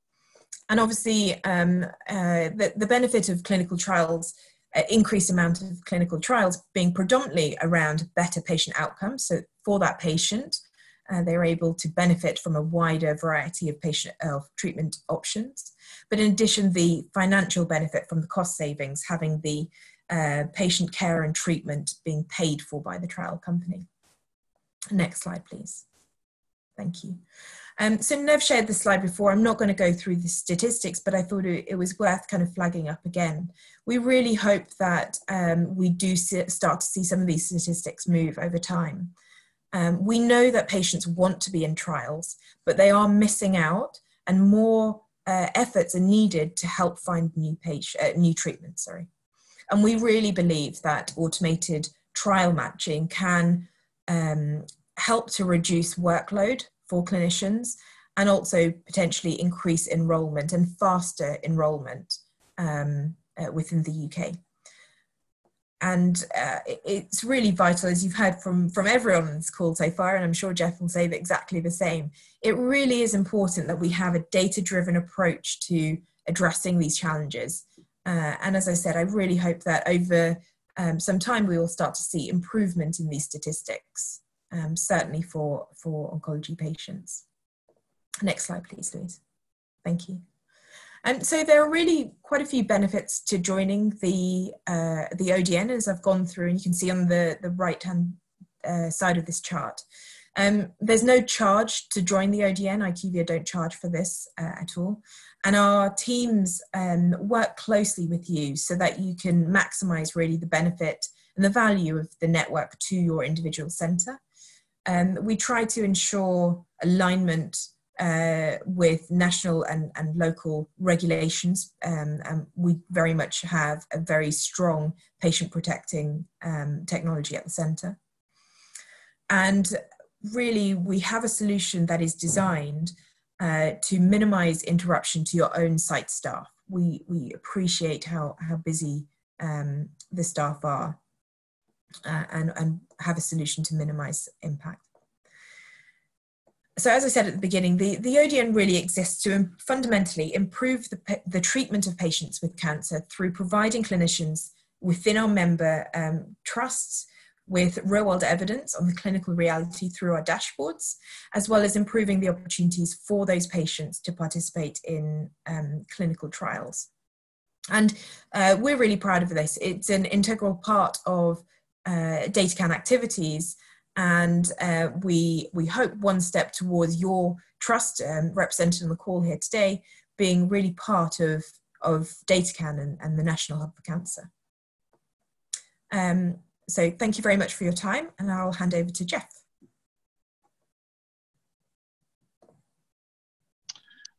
[SPEAKER 4] And obviously, um, uh, the, the, benefit of clinical trials, uh, increased amount of clinical trials being predominantly around better patient outcomes. So for that patient, uh, they're able to benefit from a wider variety of patient of treatment options. But in addition, the financial benefit from the cost savings, having the uh, patient care and treatment being paid for by the trial company. Next slide, please. Thank you. Um, so Nev shared this slide before. I'm not going to go through the statistics, but I thought it, was worth kind of flagging up again. We really hope that um, we do see, start to see some of these statistics move over time. Um, we know that patients want to be in trials, but they are missing out, and more uh, efforts are needed to help find new patient, uh, new treatments. Sorry, and we really believe that automated trial matching can um, help to reduce workload for clinicians and also potentially increase enrolment and faster enrolment um, uh, within the UK. And uh, it's really vital, as you've heard from, from everyone on this call so far, and I'm sure Geoff will say exactly the same. It really is important that we have a data driven approach to addressing these challenges. Uh, and as I said, I really hope that over um, some time we will start to see improvement in these statistics, um, certainly for, for oncology patients. Next slide, please, Louise. Thank you. And so there are really quite a few benefits to joining the, uh, the ODN as I've gone through and you can see on the, the right hand uh, side of this chart. Um, there's no charge to join the ODN. IQVIA don't charge for this uh, at all. And our teams um, work closely with you so that you can maximize really the benefit and the value of the network to your individual center. Um, we try to ensure alignment uh, with national and, and local regulations. Um, and we very much have a very strong patient protecting um, technology at the centre. And really, we have a solution that is designed uh, to minimize interruption to your own site staff. We, we appreciate how, how busy um, the staff are uh, and, and have a solution to minimize impact so as I said at the beginning, the, the ODN really exists to fundamentally improve the, the treatment of patients with cancer through providing clinicians within our member um, trusts with real world evidence on the clinical reality through our dashboards, as well as improving the opportunities for those patients to participate in um, clinical trials. And uh, we're really proud of this. It's an integral part of uh, DataCan activities and uh, we we hope one step towards your trust um, represented on the call here today being really part of of DataCan and, and the National Hub for Cancer. Um, so thank you very much for your time, and I'll hand over to Geoff.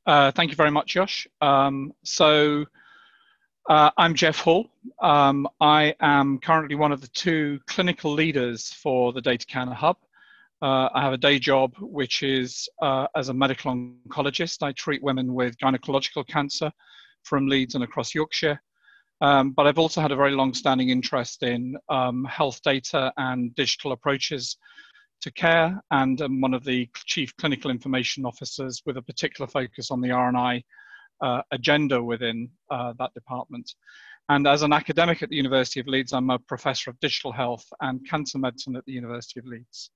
[SPEAKER 5] Uh, thank you very much, Yosh. Um, so uh, I'm Geoff Hall. Um, I am currently one of the two clinical leaders for the DataCan Hub. Uh, I have a day job, which is uh, as a medical oncologist. I treat women with gynecological cancer, from Leeds and across Yorkshire. Um, but I've also had a very long-standing interest in um, health data and digital approaches to care, and I'm one of the chief clinical information officers with a particular focus on the R&I uh, agenda within uh, that department. And as an academic at the University of Leeds, I'm a professor of digital health and cancer medicine at the University of Leeds.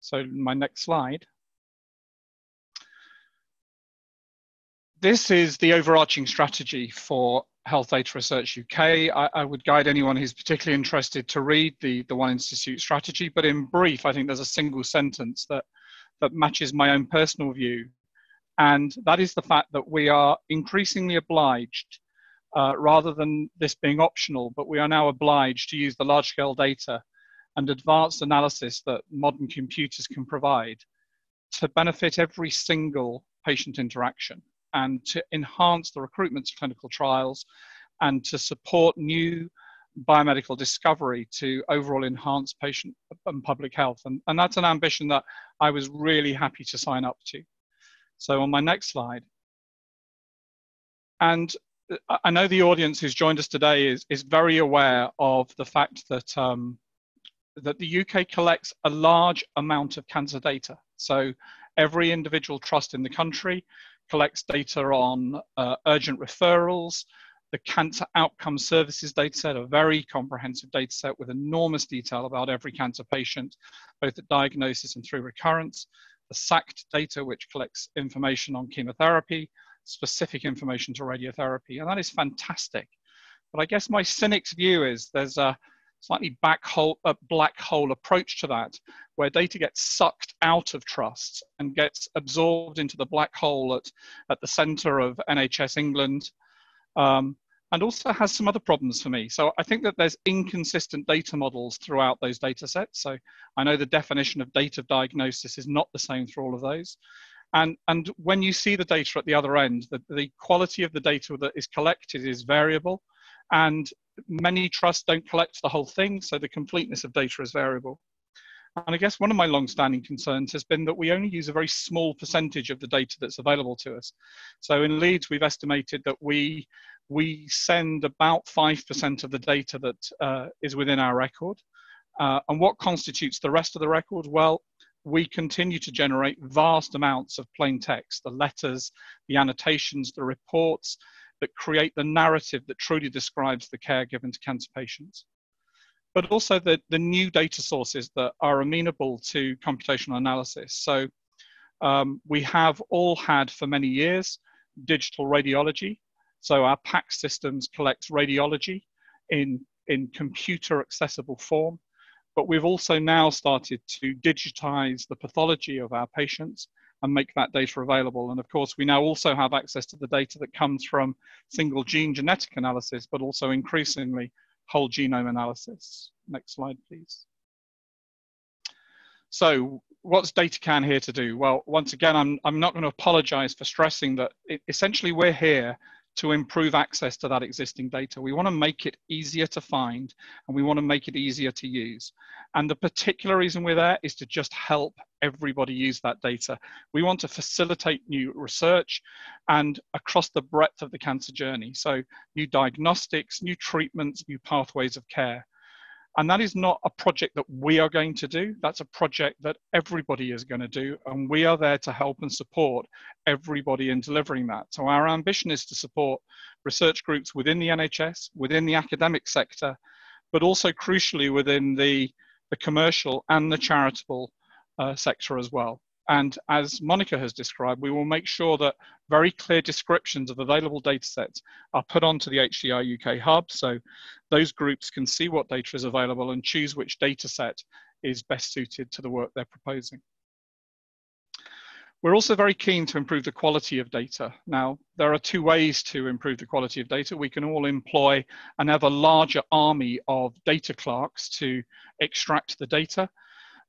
[SPEAKER 5] So my next slide. This is the overarching strategy for Health Data Research UK. I, I, would guide anyone who's particularly interested to read the, the One Institute strategy, but in brief, I think there's a single sentence that, that matches my own personal view. And that is the fact that we are increasingly obliged, uh, rather than this being optional, but we are now obliged to use the large scale data and advanced analysis that modern computers can provide to benefit every single patient interaction and to enhance the recruitment to clinical trials and to support new biomedical discovery to overall enhance patient and public health. And, and that's an ambition that I was really happy to sign up to. So on my next slide. And I know the audience who's joined us today is, is very aware of the fact that, um, that the UK collects a large amount of cancer data. So every individual trust in the country collects data on uh, urgent referrals, the cancer outcome services data set, a very comprehensive data set with enormous detail about every cancer patient, both at diagnosis and through recurrence, the SACT data, which collects information on chemotherapy, specific information to radiotherapy, and that is fantastic. But I guess my cynic's view is there's a slightly hole, a black hole approach to that, where data gets sucked out of trusts and gets absorbed into the black hole at, at the center of NHS England, um, and also has some other problems for me. So I think that there's inconsistent data models throughout those data sets. So I know the definition of date of diagnosis is not the same for all of those. And, and when you see the data at the other end, the, the quality of the data that is collected is variable. And many trusts don't collect the whole thing, so the completeness of data is variable. And I guess one of my long-standing concerns has been that we only use a very small percentage of the data that's available to us. So in Leeds, we've estimated that we we send about 5% of the data that uh, is within our record. Uh, and what constitutes the rest of the record? Well, we continue to generate vast amounts of plain text, the letters, the annotations, the reports, that create the narrative that truly describes the care given to cancer patients. But also the, the new data sources that are amenable to computational analysis. So um, we have all had for many years digital radiology. So our PACS systems collects radiology in, in computer accessible form. But we've also now started to digitize the pathology of our patients and make that data available. And of course, we now also have access to the data that comes from single gene genetic analysis, but also increasingly whole genome analysis. Next slide, please. So what's DataCan here to do? Well, once again, I'm, I'm not going to apologize for stressing that it, essentially we're here to improve access to that existing data. We want to make it easier to find and we want to make it easier to use. And the particular reason we're there is to just help everybody use that data. We want to facilitate new research and across the breadth of the cancer journey. So new diagnostics, new treatments, new pathways of care. And that is not a project that we are going to do. That's a project that everybody is going to do. And we are there to help and support everybody in delivering that. So our ambition is to support research groups within the NHS, within the academic sector, but also crucially within the, the commercial and the charitable uh, sector as well. And as Monica has described, we will make sure that very clear descriptions of available data sets are put onto the HDR UK hub. So those groups can see what data is available and choose which data set is best suited to the work they're proposing. We're also very keen to improve the quality of data. Now, there are two ways to improve the quality of data. We can all employ an ever larger army of data clerks to extract the data.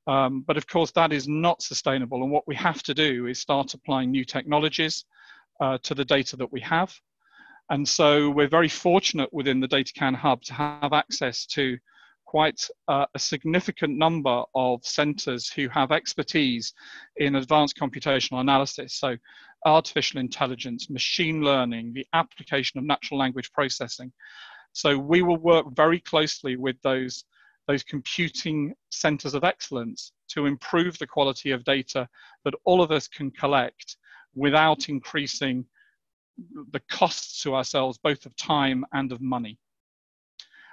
[SPEAKER 5] Um, but of course, that is not sustainable. And what we have to do is start applying new technologies uh, to the data that we have. And so we're very fortunate within the DataCan Hub to have access to quite uh, a significant number of centers who have expertise in advanced computational analysis. So artificial intelligence, machine learning, the application of natural language processing. So we will work very closely with those, those computing centers of excellence to improve the quality of data that all of us can collect without increasing the costs to ourselves, both of time and of money.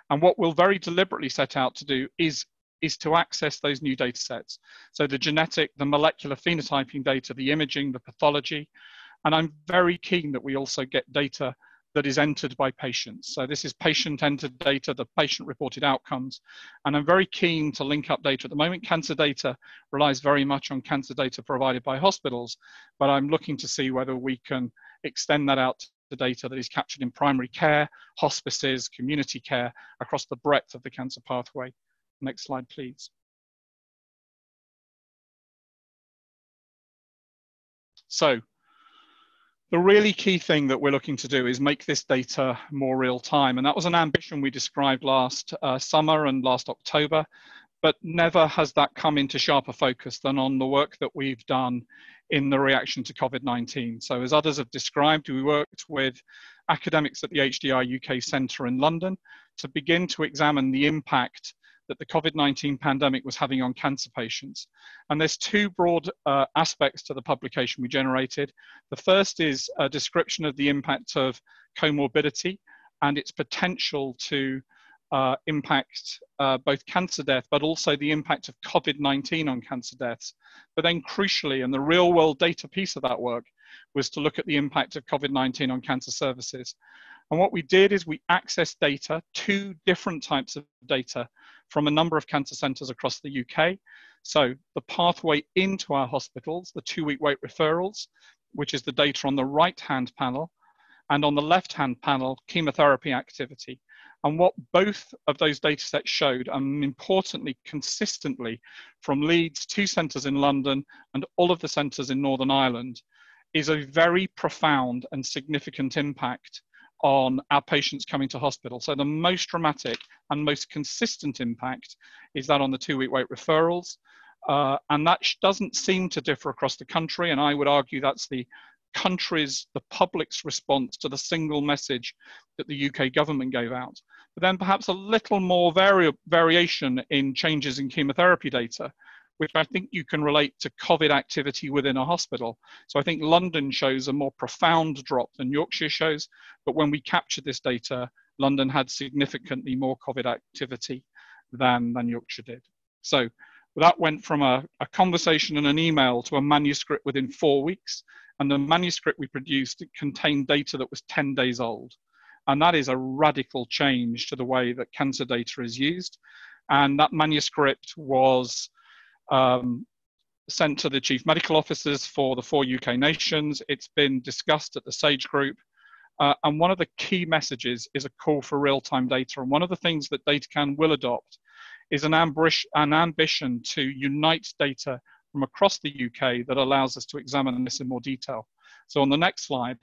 [SPEAKER 5] And what we'll very deliberately set out to do is, is to access those new data sets. So the genetic, the molecular phenotyping data, the imaging, the pathology. And I'm very keen that we also get data that is entered by patients. So this is patient entered data, the patient reported outcomes. And I'm very keen to link up data. At the moment, cancer data relies very much on cancer data provided by hospitals, but I'm looking to see whether we can extend that out to data that is captured in primary care, hospices, community care across the breadth of the cancer pathway. Next slide, please. So the really key thing that we're looking to do is make this data more real time. And that was an ambition we described last uh, summer and last October, but never has that come into sharper focus than on the work that we've done in the reaction to COVID-19. So as others have described, we worked with academics at the HDR UK Centre in London to begin to examine the impact that the COVID-19 pandemic was having on cancer patients. And there's two broad uh, aspects to the publication we generated. The first is a description of the impact of comorbidity and its potential to uh, impact uh, both cancer death, but also the impact of COVID-19 on cancer deaths. But then crucially, and the real world data piece of that work was to look at the impact of COVID-19 on cancer services. And what we did is we accessed data, two different types of data from a number of cancer centres across the UK. So the pathway into our hospitals, the two-week wait referrals, which is the data on the right-hand panel, and on the left-hand panel, chemotherapy activity. And what both of those data sets showed, and importantly, consistently from Leeds, two centres in London, and all of the centres in Northern Ireland, is a very profound and significant impact on our patients coming to hospital. So the most dramatic and most consistent impact is that on the two-week wait referrals. Uh, and that doesn't seem to differ across the country. And I would argue that's the country's, the public's response to the single message that the UK government gave out. But then perhaps a little more vari variation in changes in chemotherapy data which I think you can relate to COVID activity within a hospital. So I think London shows a more profound drop than Yorkshire shows, but when we captured this data, London had significantly more COVID activity than, than Yorkshire did. So that went from a, a conversation and an email to a manuscript within four weeks. And the manuscript we produced contained data that was 10 days old. And that is a radical change to the way that cancer data is used. And that manuscript was um, sent to the chief medical officers for the four UK nations. It's been discussed at the SAGE group. Uh, and one of the key messages is a call for real-time data. And one of the things that DataCan will adopt is an, ambition, an ambition to unite data from across the UK that allows us to examine this in more detail. So on the next slide,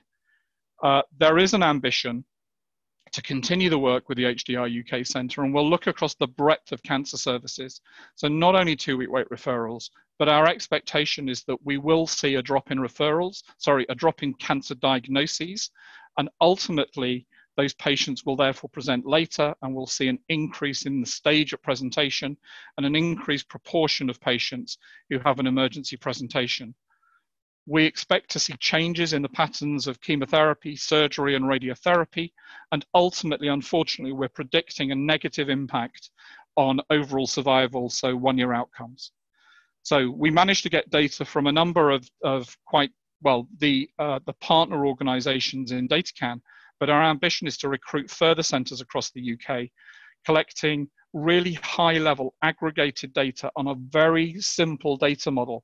[SPEAKER 5] uh, there is an ambition to continue the work with the HDR UK Centre and we'll look across the breadth of cancer services. So not only two-week wait referrals, but our expectation is that we will see a drop in referrals, sorry, a drop in cancer diagnoses, and ultimately those patients will therefore present later and we'll see an increase in the stage of presentation and an increased proportion of patients who have an emergency presentation. We expect to see changes in the patterns of chemotherapy, surgery, and radiotherapy. And ultimately, unfortunately, we're predicting a negative impact on overall survival, so one year outcomes. So we managed to get data from a number of, of quite, well, the, uh, the partner organizations in DataCan, but our ambition is to recruit further centers across the UK, collecting really high level aggregated data on a very simple data model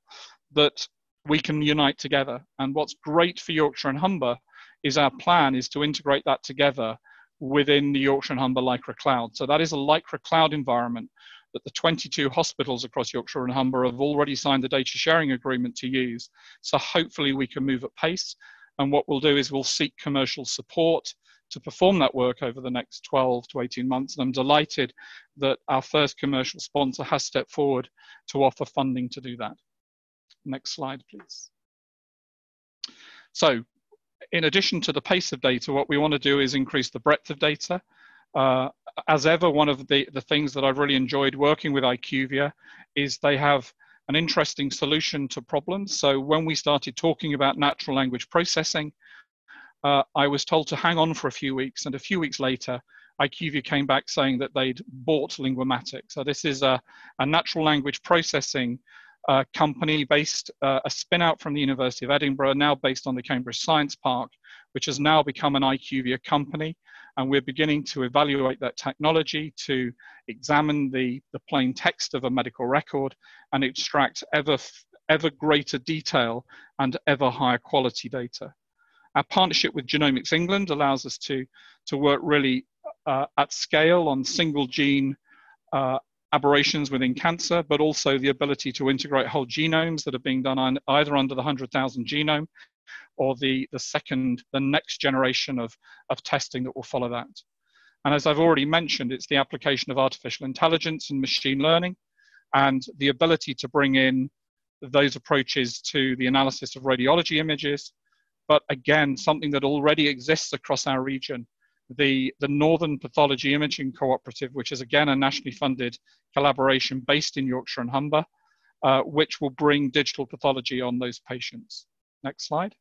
[SPEAKER 5] that we can unite together. And what's great for Yorkshire and Humber is our plan is to integrate that together within the Yorkshire and Humber Lycra Cloud. So that is a Lycra Cloud environment that the 22 hospitals across Yorkshire and Humber have already signed the data sharing agreement to use. So hopefully we can move at pace. And what we'll do is we'll seek commercial support to perform that work over the next 12 to 18 months. And I'm delighted that our first commercial sponsor has stepped forward to offer funding to do that. Next slide, please. So in addition to the pace of data, what we want to do is increase the breadth of data. Uh, as ever, one of the, the things that I've really enjoyed working with IQVIA is they have an interesting solution to problems. So when we started talking about natural language processing, uh, I was told to hang on for a few weeks, and a few weeks later, IQVIA came back saying that they'd bought Linguamatic. So this is a, a natural language processing uh, company based, uh, a spin out from the University of Edinburgh, now based on the Cambridge Science Park, which has now become an IQVIA company. And we're beginning to evaluate that technology to examine the, the plain text of a medical record and extract ever, ever greater detail and ever higher quality data. Our partnership with Genomics England allows us to, to work really uh, at scale on single gene uh, aberrations within cancer, but also the ability to integrate whole genomes that are being done on either under the 100,000 genome or the, the second, the next generation of, of testing that will follow that. And as I've already mentioned, it's the application of artificial intelligence and machine learning and the ability to bring in those approaches to the analysis of radiology images, but again, something that already exists across our region. The, the Northern Pathology Imaging Cooperative, which is again a nationally funded collaboration based in Yorkshire and Humber, uh, which will bring digital pathology on those patients. Next slide.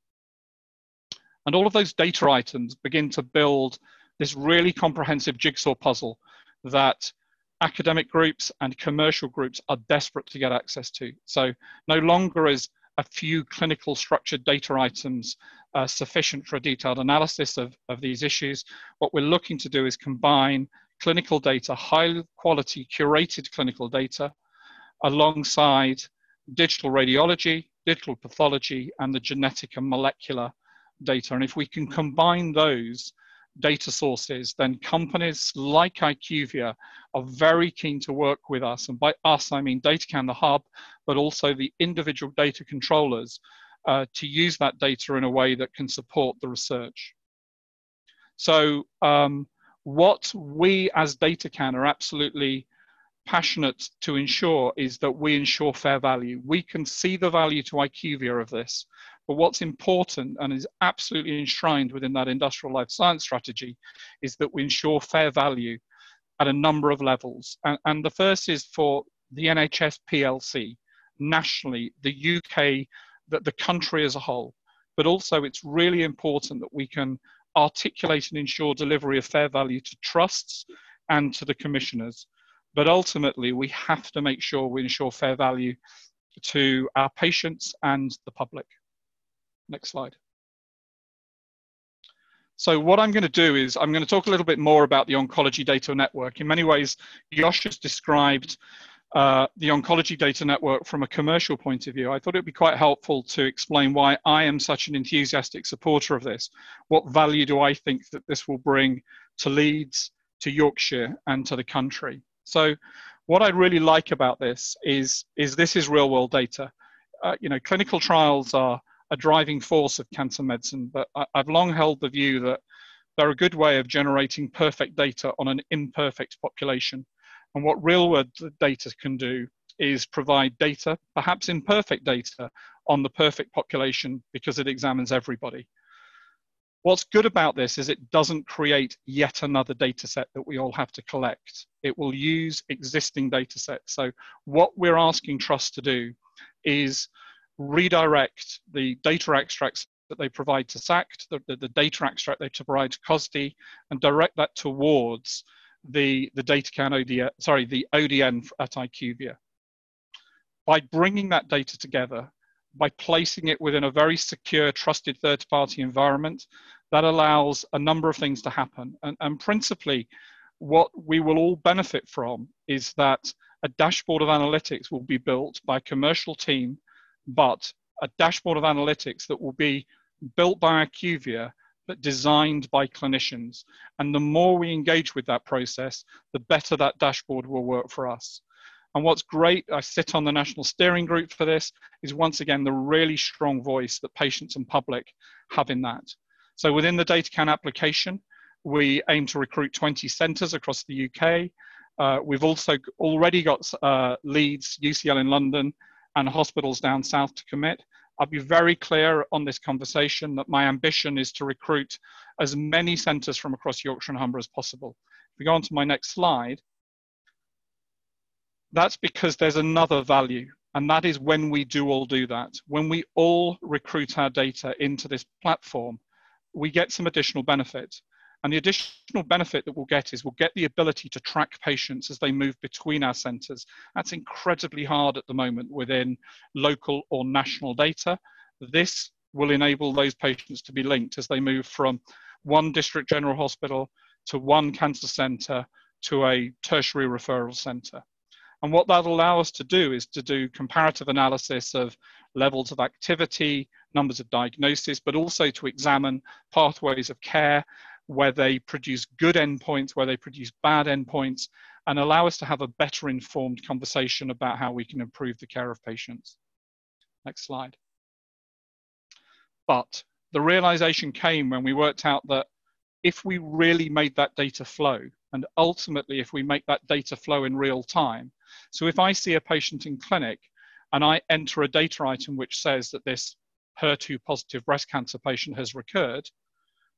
[SPEAKER 5] And all of those data items begin to build this really comprehensive jigsaw puzzle that academic groups and commercial groups are desperate to get access to. So no longer is a few clinical structured data items uh, sufficient for a detailed analysis of, of these issues. What we're looking to do is combine clinical data, high quality curated clinical data, alongside digital radiology, digital pathology, and the genetic and molecular data. And if we can combine those data sources, then companies like IQVIA are very keen to work with us. And by us, I mean DataCan, the hub, but also the individual data controllers uh, to use that data in a way that can support the research. So um, what we as DataCan are absolutely passionate to ensure is that we ensure fair value. We can see the value to IQVIA of this, but what's important and is absolutely enshrined within that industrial life science strategy is that we ensure fair value at a number of levels. And, and the first is for the NHS PLC, nationally, the UK, the, the country as a whole. But also, it's really important that we can articulate and ensure delivery of fair value to trusts and to the commissioners. But ultimately, we have to make sure we ensure fair value to our patients and the public. Next slide. So what I'm going to do is I'm going to talk a little bit more about the Oncology Data Network. In many ways, Yosh has described uh, the Oncology Data Network from a commercial point of view. I thought it would be quite helpful to explain why I am such an enthusiastic supporter of this. What value do I think that this will bring to Leeds, to Yorkshire, and to the country? So what I really like about this is, is this is real world data. Uh, you know, clinical trials are a driving force of cancer medicine. But I, I've long held the view that they're a good way of generating perfect data on an imperfect population. And what real world data can do is provide data, perhaps imperfect data, on the perfect population because it examines everybody. What's good about this is it doesn't create yet another data set that we all have to collect. It will use existing data sets. So what we're asking trusts to do is redirect the data extracts that they provide to SACT, the, the, the data extract they provide to COSD, and direct that towards the, the DataCan ODN, sorry, the ODN at IQVIA. By bringing that data together, by placing it within a very secure, trusted third-party environment, that allows a number of things to happen. And, and principally, what we will all benefit from is that a dashboard of analytics will be built by a commercial team but a dashboard of analytics that will be built by IQVIA but designed by clinicians. And the more we engage with that process, the better that dashboard will work for us. And what's great, I sit on the national steering group for this, is once again the really strong voice that patients and public have in that. So within the DataCan application, we aim to recruit 20 centres across the UK. Uh, we've also already got uh, Leeds, UCL in London, and hospitals down south to commit. I'll be very clear on this conversation that my ambition is to recruit as many centres from across Yorkshire and Humber as possible. If we go on to my next slide, that's because there's another value, and that is when we do all do that. When we all recruit our data into this platform, we get some additional benefit. And the additional benefit that we'll get is we'll get the ability to track patients as they move between our centres. That's incredibly hard at the moment within local or national data. This will enable those patients to be linked as they move from one district general hospital to one cancer centre to a tertiary referral centre. And what that'll allow us to do is to do comparative analysis of levels of activity, numbers of diagnosis, but also to examine pathways of care where they produce good endpoints, where they produce bad endpoints, and allow us to have a better informed conversation about how we can improve the care of patients. Next slide. But the realization came when we worked out that if we really made that data flow, and ultimately if we make that data flow in real time, so if I see a patient in clinic and I enter a data item which says that this HER2 positive breast cancer patient has recurred,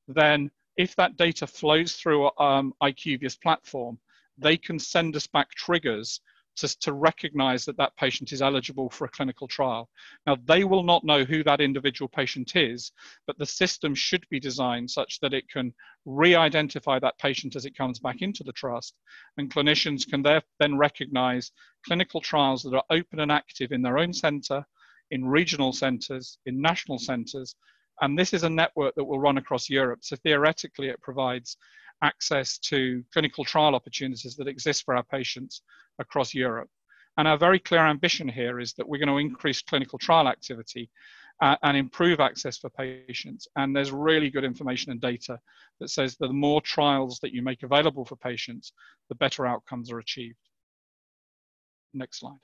[SPEAKER 5] then if that data flows through um, IQVIA's platform, they can send us back triggers to, to recognize that that patient is eligible for a clinical trial. Now, they will not know who that individual patient is, but the system should be designed such that it can re-identify that patient as it comes back into the trust, and clinicians can then recognize clinical trials that are open and active in their own center, in regional centers, in national centers, and this is a network that will run across Europe. So theoretically, it provides access to clinical trial opportunities that exist for our patients across Europe. And our very clear ambition here is that we're going to increase clinical trial activity uh, and improve access for patients. And there's really good information and data that says that the more trials that you make available for patients, the better outcomes are achieved. Next slide.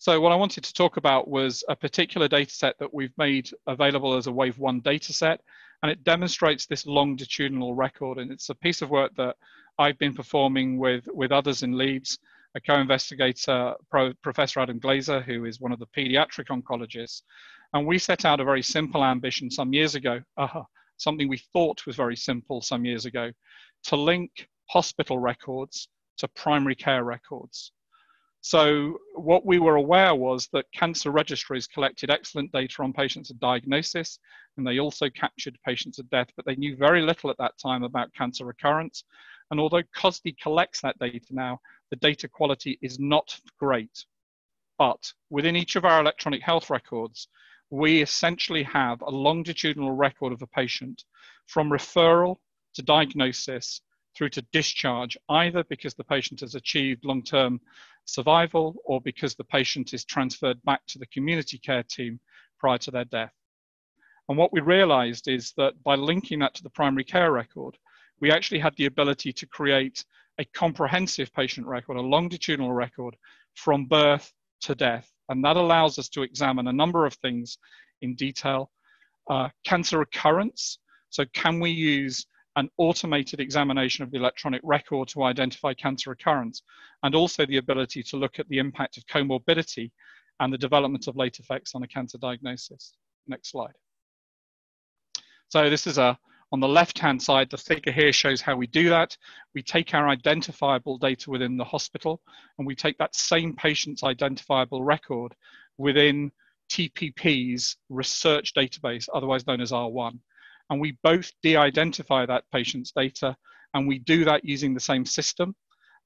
[SPEAKER 5] So what I wanted to talk about was a particular data set that we've made available as a Wave 1 data set, and it demonstrates this longitudinal record. And it's a piece of work that I've been performing with, with others in Leeds, a co-investigator, Pro, Professor Adam Glaser, who is one of the pediatric oncologists. And we set out a very simple ambition some years ago, uh, something we thought was very simple some years ago, to link hospital records to primary care records. So what we were aware was that cancer registries collected excellent data on patients of diagnosis, and they also captured patients of death, but they knew very little at that time about cancer recurrence. And although COSDI collects that data now, the data quality is not great. But within each of our electronic health records, we essentially have a longitudinal record of a patient from referral to diagnosis through to discharge, either because the patient has achieved long-term survival or because the patient is transferred back to the community care team prior to their death. And what we realized is that by linking that to the primary care record, we actually had the ability to create a comprehensive patient record, a longitudinal record from birth to death. And that allows us to examine a number of things in detail. Uh, cancer recurrence. So, can we use an automated examination of the electronic record to identify cancer recurrence, and also the ability to look at the impact of comorbidity and the development of late effects on a cancer diagnosis. Next slide. So this is a, on the left-hand side, the figure here shows how we do that. We take our identifiable data within the hospital, and we take that same patient's identifiable record within TPP's research database, otherwise known as R1 and we both de-identify that patient's data and we do that using the same system.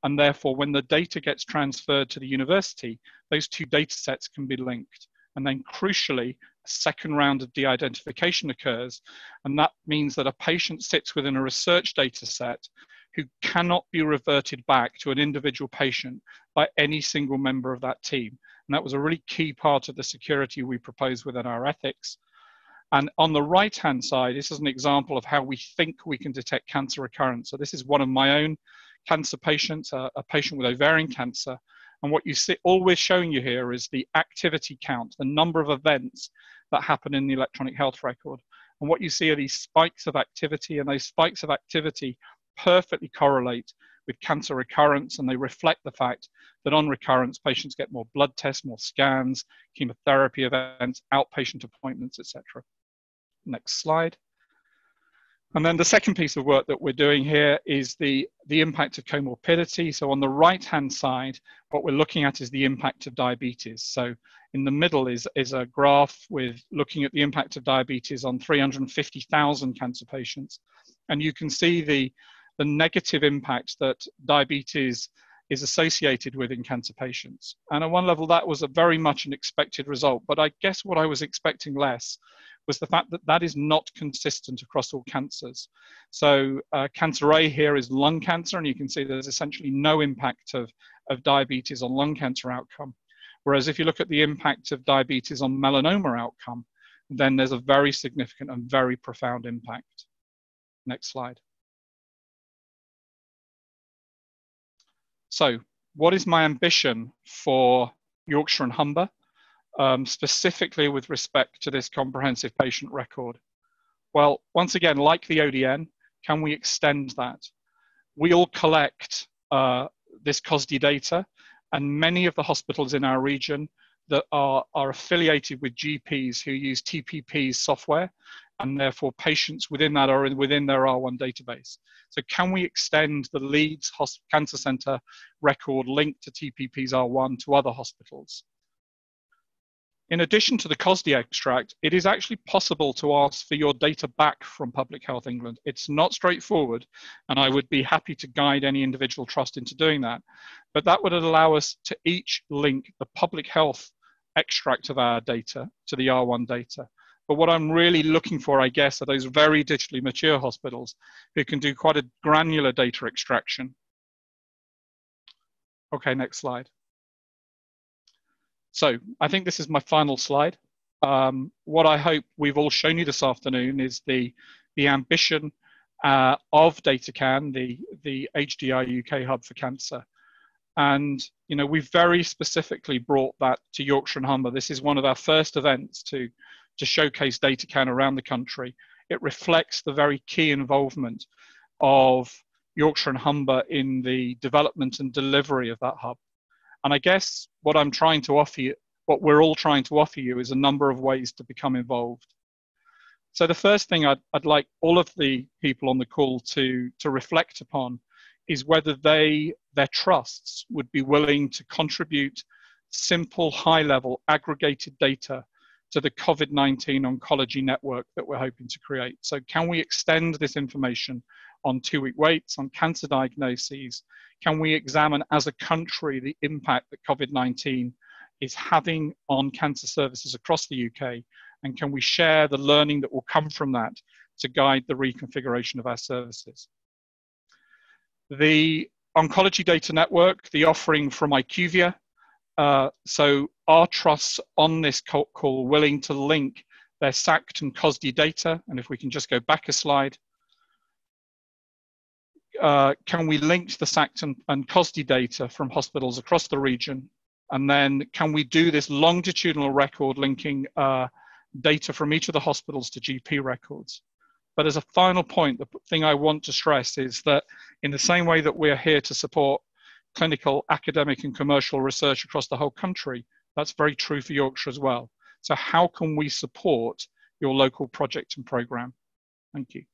[SPEAKER 5] And therefore when the data gets transferred to the university those two data sets can be linked. And then crucially a second round of de-identification occurs. And that means that a patient sits within a research data set who cannot be reverted back to an individual patient by any single member of that team. And that was a really key part of the security we proposed within our ethics and on the right hand side, this is an example of how we think we can detect cancer recurrence. So this is one of my own cancer patients, uh, a patient with ovarian cancer. And what you see, all we're showing you here is the activity count, the number of events that happen in the electronic health record. And what you see are these spikes of activity, and those spikes of activity perfectly correlate with cancer recurrence, and they reflect the fact that on recurrence, patients get more blood tests, more scans, chemotherapy events, outpatient appointments, etc. Next slide. And then the second piece of work that we're doing here is the, the impact of comorbidity. So on the right-hand side, what we're looking at is the impact of diabetes. So in the middle is, is a graph with looking at the impact of diabetes on 350,000 cancer patients. And you can see the, the negative impact that diabetes is associated with in cancer patients. And at one level, that was a very much an expected result. But I guess what I was expecting less was the fact that that is not consistent across all cancers. So uh, cancer A here is lung cancer, and you can see there's essentially no impact of, of diabetes on lung cancer outcome. Whereas if you look at the impact of diabetes on melanoma outcome, then there's a very significant and very profound impact. Next slide. So what is my ambition for Yorkshire and Humber? Um, specifically with respect to this comprehensive patient record? Well, once again, like the ODN, can we extend that? We all collect uh, this COSDI data, and many of the hospitals in our region that are, are affiliated with GPs who use TPP software, and therefore patients within that are within their R1 database. So can we extend the Leeds Cancer Centre record linked to TPP's R1 to other hospitals? In addition to the COSDI extract, it is actually possible to ask for your data back from Public Health England. It's not straightforward, and I would be happy to guide any individual trust into doing that. But that would allow us to each link the public health extract of our data to the R1 data. But what I'm really looking for, I guess, are those very digitally mature hospitals who can do quite a granular data extraction. Okay, next slide. So I think this is my final slide. Um, what I hope we've all shown you this afternoon is the, the ambition uh, of DataCan, the, the HDR UK hub for cancer. And, you know, we've very specifically brought that to Yorkshire and Humber. This is one of our first events to, to showcase DataCan around the country. It reflects the very key involvement of Yorkshire and Humber in the development and delivery of that hub. And I guess what I'm trying to offer you, what we're all trying to offer you, is a number of ways to become involved. So the first thing I'd, I'd like all of the people on the call to, to reflect upon is whether they, their trusts, would be willing to contribute simple, high level, aggregated data to the COVID 19 oncology network that we're hoping to create. So, can we extend this information on two week waits, on cancer diagnoses? Can we examine as a country the impact that COVID 19 is having on cancer services across the UK? And can we share the learning that will come from that to guide the reconfiguration of our services? The Oncology Data Network, the offering from IQVIA. Uh, so, our trusts on this call willing to link their SACT and COSDI data. And if we can just go back a slide, uh, can we link the SACT and, and COSDI data from hospitals across the region? And then can we do this longitudinal record linking uh, data from each of the hospitals to GP records? But as a final point, the thing I want to stress is that in the same way that we're here to support clinical, academic, and commercial research across the whole country, that's very true for Yorkshire as well. So, how can we support your local project and program? Thank you.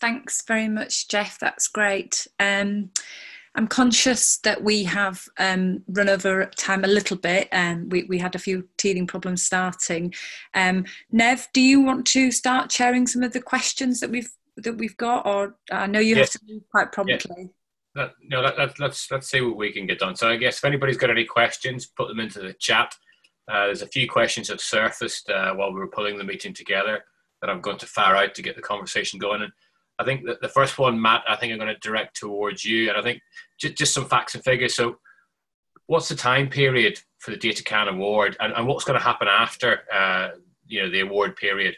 [SPEAKER 6] Thanks very much, Geoff. That's great. Um, I'm conscious that we have um, run over time a little bit, and um, we, we had a few teething problems starting. Um, Nev, do you want to start sharing some of the questions that we've that we've got, or I know you yes. have to move quite promptly.
[SPEAKER 1] That, no, let, let, let's let's see what we can get done. So I guess if anybody's got any questions, put them into the chat. Uh, there's a few questions that surfaced uh, while we were pulling the meeting together that I'm going to fire out to get the conversation going. And I think that the first one, Matt, I think I'm going to direct towards you. And I think just, some facts and figures. So, what's the time period for the DataCan award and, and what's going to happen after uh, you know the award period?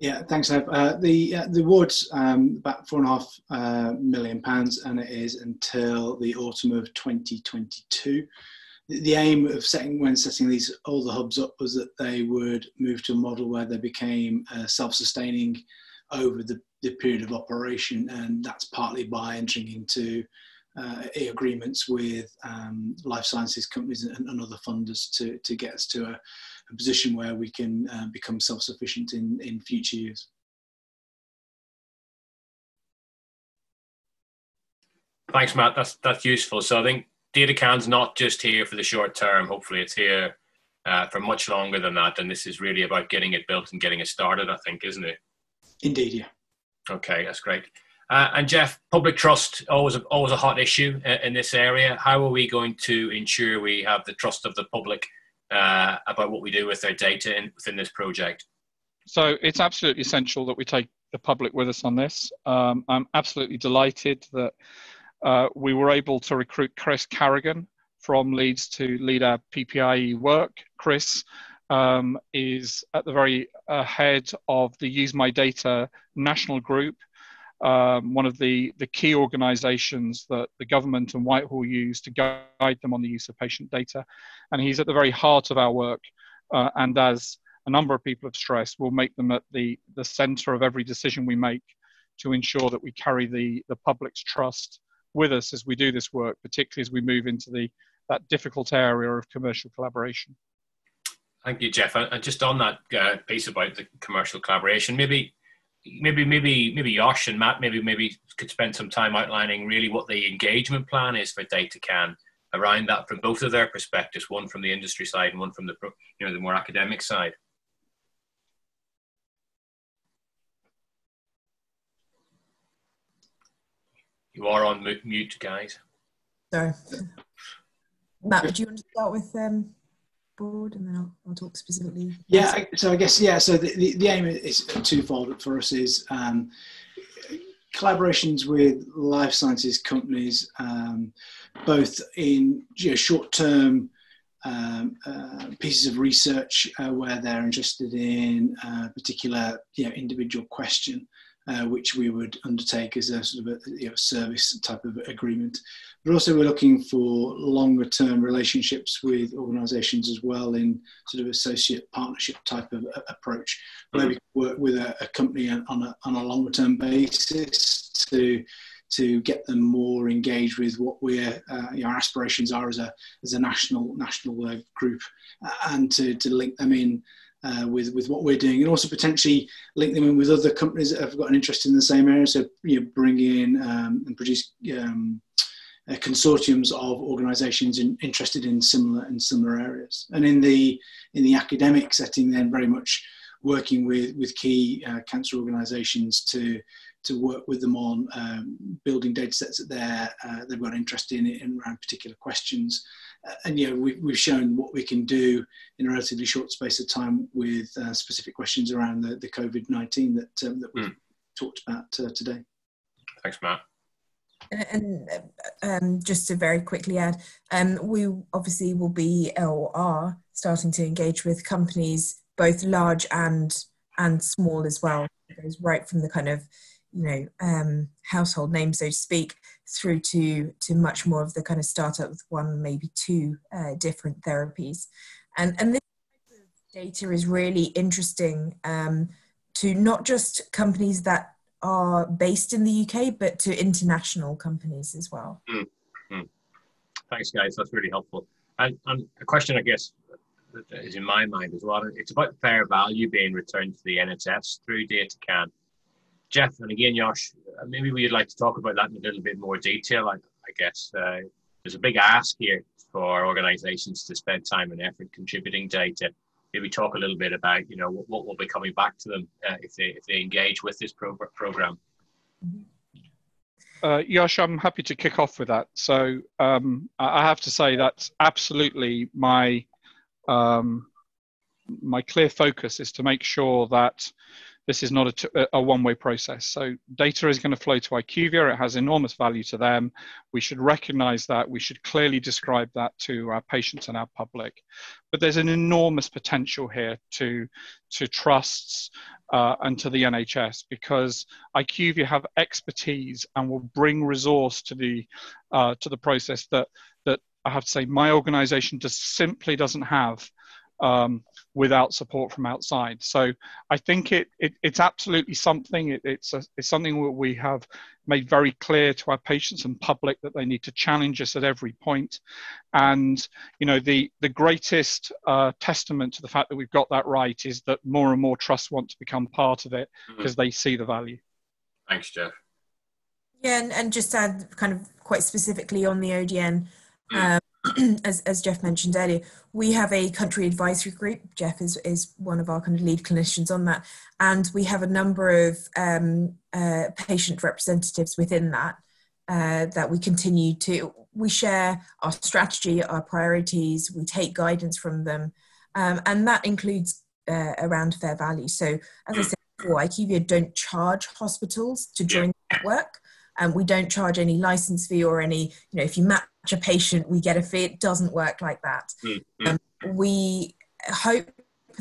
[SPEAKER 2] Yeah, thanks, Ev. Uh, the uh, the award's um, about four and a half uh, million pounds, and it is until the autumn of 2022. the aim of setting when setting these all the hubs up was that they would move to a model where they became uh, self-sustaining over the, the period of operation, and that's partly by entering into uh, agreements with um, life sciences companies and, and, other funders to, to get us to a, a position where we can uh, become self-sufficient in, in future years.
[SPEAKER 1] Thanks, Matt. That's that's useful. So I think DataCan's not just here for the short term. Hopefully, it's here uh, for much longer than that. And this is really about getting it built and getting it started. I think, isn't it?
[SPEAKER 2] Indeed, yeah.
[SPEAKER 1] Okay, that's great. Uh, and Geoff, public trust always a, always a hot issue uh, in this area. How are we going to ensure we have the trust of the public uh, about what we do with their data in, within this project?
[SPEAKER 5] So it's absolutely essential that we take the public with us on this. Um, I'm absolutely delighted that uh, we were able to recruit Chris Carrigan from Leeds to lead our PPIE work. Chris um, is at the very uh, head of the Use My Data national group, um, one of the, the key organizations that the government and Whitehall use to guide them on the use of patient data. And he's at the very heart of our work. Uh, and as a number of people have stressed, we'll make them at the, the center of every decision we make to ensure that we carry the, the public's trust with us as we do this work, particularly as we move into the, that difficult area of commercial collaboration.
[SPEAKER 1] Thank you, Geoff. And just on that uh, piece about the commercial collaboration, maybe, maybe, maybe, maybe Yosh and Matt, maybe, maybe could spend some time outlining really what the engagement plan is for DataCan around that from both of their perspectives, one from the industry side and one from the, you know, the more academic side. You are on mute, guys.
[SPEAKER 4] Sorry. Matt, would you want to start with um, board and then I'll, I'll talk specifically?
[SPEAKER 2] Yeah, so I guess, yeah, so the, the, the aim is twofold for us is um, collaborations with life sciences companies, um, both in you know, short-term um, uh, pieces of research uh, where they're interested in a particular you know, individual question, uh, which we would undertake as a sort of a you know, service type of agreement. But also we're looking for longer term relationships with organisations as well in sort of associate partnership type of approach, where mm-hmm. we work with a, a company on a, on a longer term basis to to get them more engaged with what we're uh, you know, our aspirations are as a as a national national uh, group, uh, and to to link them in uh, with with what we're doing, and also potentially link them in with other companies that have got an interest in the same area. So you know, bring in um, and produce um, uh, consortiums of organisations in, interested in similar and similar areas. And in the in the academic setting, then very much working with with key uh, cancer organisations to to work with them on um, building data sets that they're, uh, they've got interest in, in around particular questions. Uh, and you know, we, we've shown what we can do in a relatively short space of time with uh, specific questions around the, the COVID-19 that, um, that we've mm. talked about uh, today.
[SPEAKER 1] Thanks, Matt.
[SPEAKER 4] And um, just to very quickly add, um, we obviously will be or are starting to engage with companies, both large and and small as well. It goes right from the kind of you know um, household name, so to speak, through to to much more of the kind of startup with one, maybe two uh, different therapies, and and this data is really interesting um, to not just companies that are based in the UK, but to international companies as well. Mm,
[SPEAKER 1] mm. Thanks, guys. That's really helpful. And, and a question, I guess, that is in my mind as well. It's about fair value being returned to the NHS through DataCan. Geoff, and again, Yosh, uh, maybe we'd like to talk about that in a little bit more detail. I, I guess uh, there's a big ask here for organizations to spend time and effort contributing data maybe talk a little bit about you know what, what will be coming back to them uh, if they if they engage with this pro- program.
[SPEAKER 5] Uh, I'm happy to kick off with that. So um, I have to say that's absolutely my um, my clear focus is to make sure that this is not a one-way process. So data is going to flow to IQVIA. It has enormous value to them. We should recognize that. We should clearly describe that to our patients and our public. But there's an enormous potential here to, to trusts uh, and to the NHS because IQVIA have expertise and will bring resource to the, uh, to the process that, that I have to say my organization just simply doesn't have um, without support from outside. So I think it, it it's absolutely something. It, it's a, it's something that we have made very clear to our patients and public that they need to challenge us at every point. And you know the the greatest uh, testament to the fact that we've got that right is that more and more trusts want to become part of it because mm-hmm. they see the value.
[SPEAKER 1] Thanks, Geoff.
[SPEAKER 4] Yeah, and, and just add kind of quite specifically on the ODN. Mm. Um, as, as Geoff mentioned earlier, we have a country advisory group. Geoff is, is one of our kind of lead clinicians on that. And we have a number of um, uh, patient representatives within that uh, that we continue to, we share our strategy, our priorities, we take guidance from them. Um, and that includes uh, around fair value. So as I said before, IQVIA don't charge hospitals to join the network. Um, we don't charge any license fee or any, you know, if you match a patient, we get a fee. It doesn't work like that. Mm-hmm. Um, we hope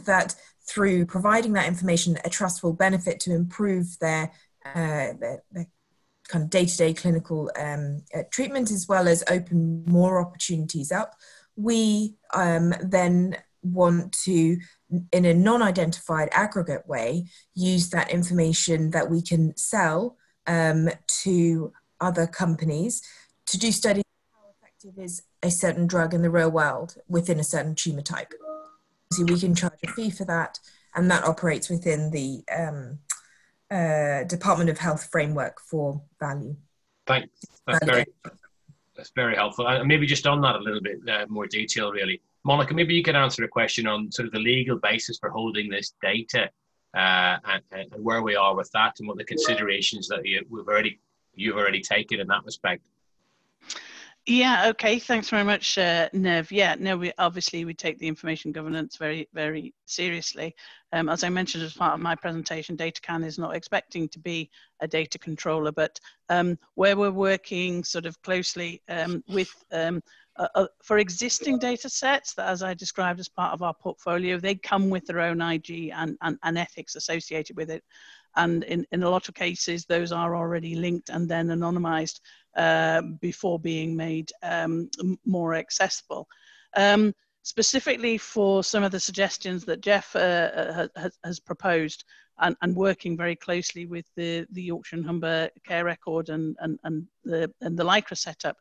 [SPEAKER 4] that through providing that information, a trust will benefit to improve their, uh, their, their kind of day-to-day clinical um, uh, treatment as well as open more opportunities up. We um, then want to, in a non-identified aggregate way, use that information that we can sell um, to other companies to do studies is a certain drug in the real world within a certain tumor type. So we can charge a fee for that, and that operates within the um, uh, Department of Health framework for value.
[SPEAKER 1] Thanks. That's very, that's very helpful. And maybe just on that a little bit uh, more detail, really. Monica, maybe you could answer a question on sort of the legal basis for holding this data uh, and, and, where we are with that and what the considerations that you, we've already you've already taken in that respect.
[SPEAKER 3] Yeah. Okay. Thanks very much, uh, Nev. Yeah. No. We obviously we take the information governance very, very seriously. Um, as I mentioned as part of my presentation, DataCan is not expecting to be a data controller, but um, where we're working sort of closely um, with um, uh, uh, for existing data sets that, as I described as part of our portfolio, they come with their own IG and, and, and ethics associated with it. And in, in a lot of cases, those are already linked and then anonymized uh, before being made um, more accessible. Um, specifically for some of the suggestions that Geoff uh, uh has, has, proposed, and, and, working very closely with the, the Yorkshire and Humber Care Record and, and, and, the, and the LICRA setup,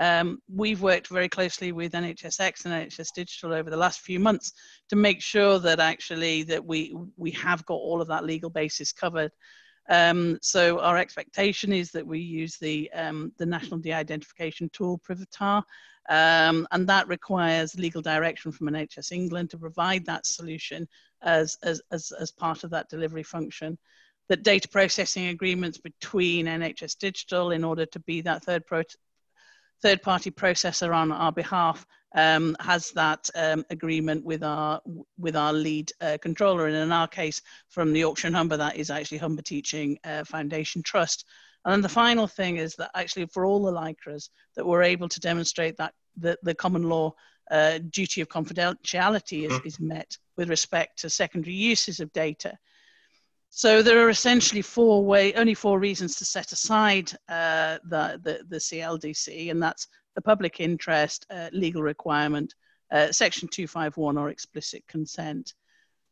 [SPEAKER 3] um, we've worked very closely with NHSX and NHS Digital over the last few months to make sure that actually that we we have got all of that legal basis covered. Um, so our expectation is that we use the um, the national de-identification tool Privitar, um, and that requires legal direction from NHS England to provide that solution as as as, as part of that delivery function. That data processing agreements between NHS Digital in order to be that third third party processor on our behalf um, has that um, agreement with our with our lead uh, controller and in our case from the and Humber that is actually Humber Teaching uh, Foundation Trust and then the final thing is that actually for all the LICRAs that we're able to demonstrate that the, the common law uh, duty of confidentiality is, mm. is met with respect to secondary uses of data so there are essentially four way, only four reasons to set aside uh, the, the, the CLDC, and that's the public interest, uh, legal requirement, uh, Section 251, or explicit consent.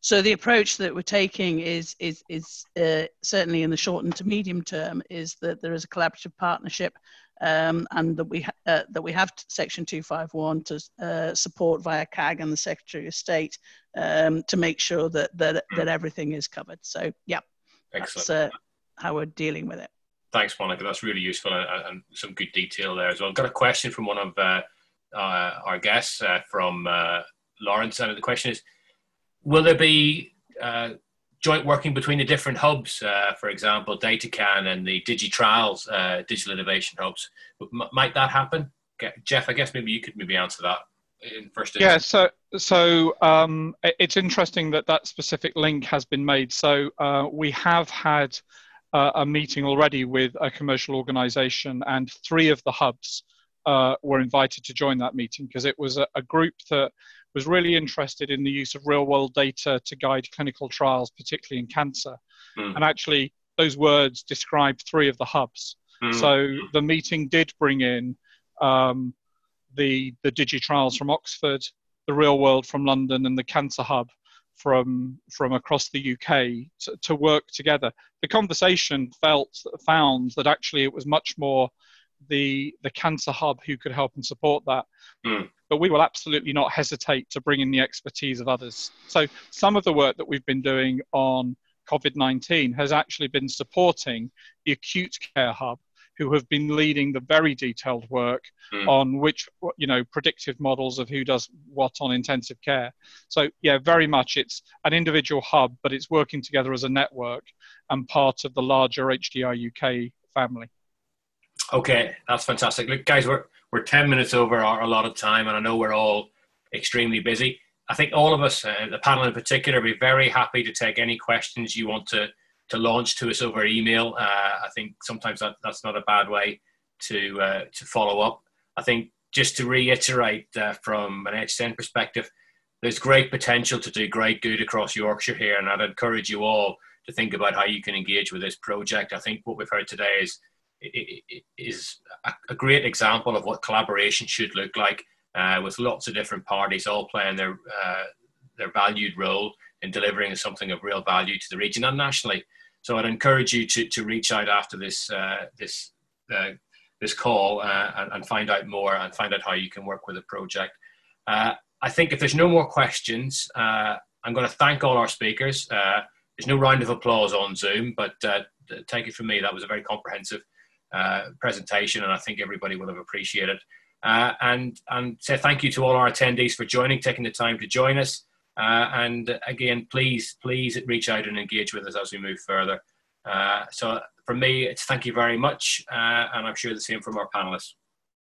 [SPEAKER 3] So the approach that we're taking is is is uh, certainly in the short and to medium term is that there is a collaborative partnership um, and that we, uh, that we have Section 251 to uh, support via CAG and the Secretary of State um, to make sure that, that, that everything is covered. So, yeah, Excellent. that's uh, how we're dealing with it.
[SPEAKER 1] Thanks, Monica. That's really useful and, and, some good detail there as well. I've got a question from one of uh, uh, our guests uh, from Lawrence. And the question is Will there be joint working between the different hubs, uh, for example, DataCan and the DigiTrials uh, digital innovation hubs. M- might that happen? Geoff, I guess maybe you could maybe answer that in first.
[SPEAKER 5] Instance. Yeah, so so um, it's interesting that that specific link has been made. So uh, we have had uh, a meeting already with a commercial organisation, and three of the hubs uh, were invited to join that meeting because it was a, a group that was really interested in the use of real world data to guide clinical trials, particularly in cancer. Mm. And actually, those words describe three of the hubs. Mm. So the meeting did bring in um, the the DigiTrials from Oxford, the Real World from London, and the Cancer Hub from from across the UK to, to work together. The conversation felt found that actually it was much more the the cancer hub who could help and support that. Mm. But we will absolutely not hesitate to bring in the expertise of others. So some of the work that we've been doing on COVID-19 has actually been supporting the acute care hub who have been leading the very detailed work mm. on which you know predictive models of who does what on intensive care so yeah very much it's an individual hub but it's working together as a network and part of the larger hdr uk family
[SPEAKER 1] okay that's fantastic look guys we're we're 10 minutes over our allotted time and i know we're all extremely busy i think all of us uh, the panel in particular be very happy to take any questions you want to to launch to us over email. Uh, I think sometimes that, that's not a bad way to uh, to follow up. I think just to reiterate uh, from an HSN perspective, there's great potential to do great good across Yorkshire here, and I'd encourage you all to think about how you can engage with this project. I think what we've heard today is is a great example of what collaboration should look like, uh, with lots of different parties all playing their uh, their valued role in delivering something of real value to the region and nationally. So I'd encourage you to, to reach out after this uh, this uh, this call uh, and, and, find out more and find out how you can work with the project. Uh, I think if there's no more questions, I'm going to thank all our speakers. There's no round of applause on Zoom, but take it from me, that was a very comprehensive presentation, and I think everybody will have appreciated. and and say thank you to all our attendees for joining, taking the time to join us. Uh, and again, please, please reach out and engage with us as we move further. Uh, so for me, it's thank you very much, uh, and I'm sure the same from our panelists.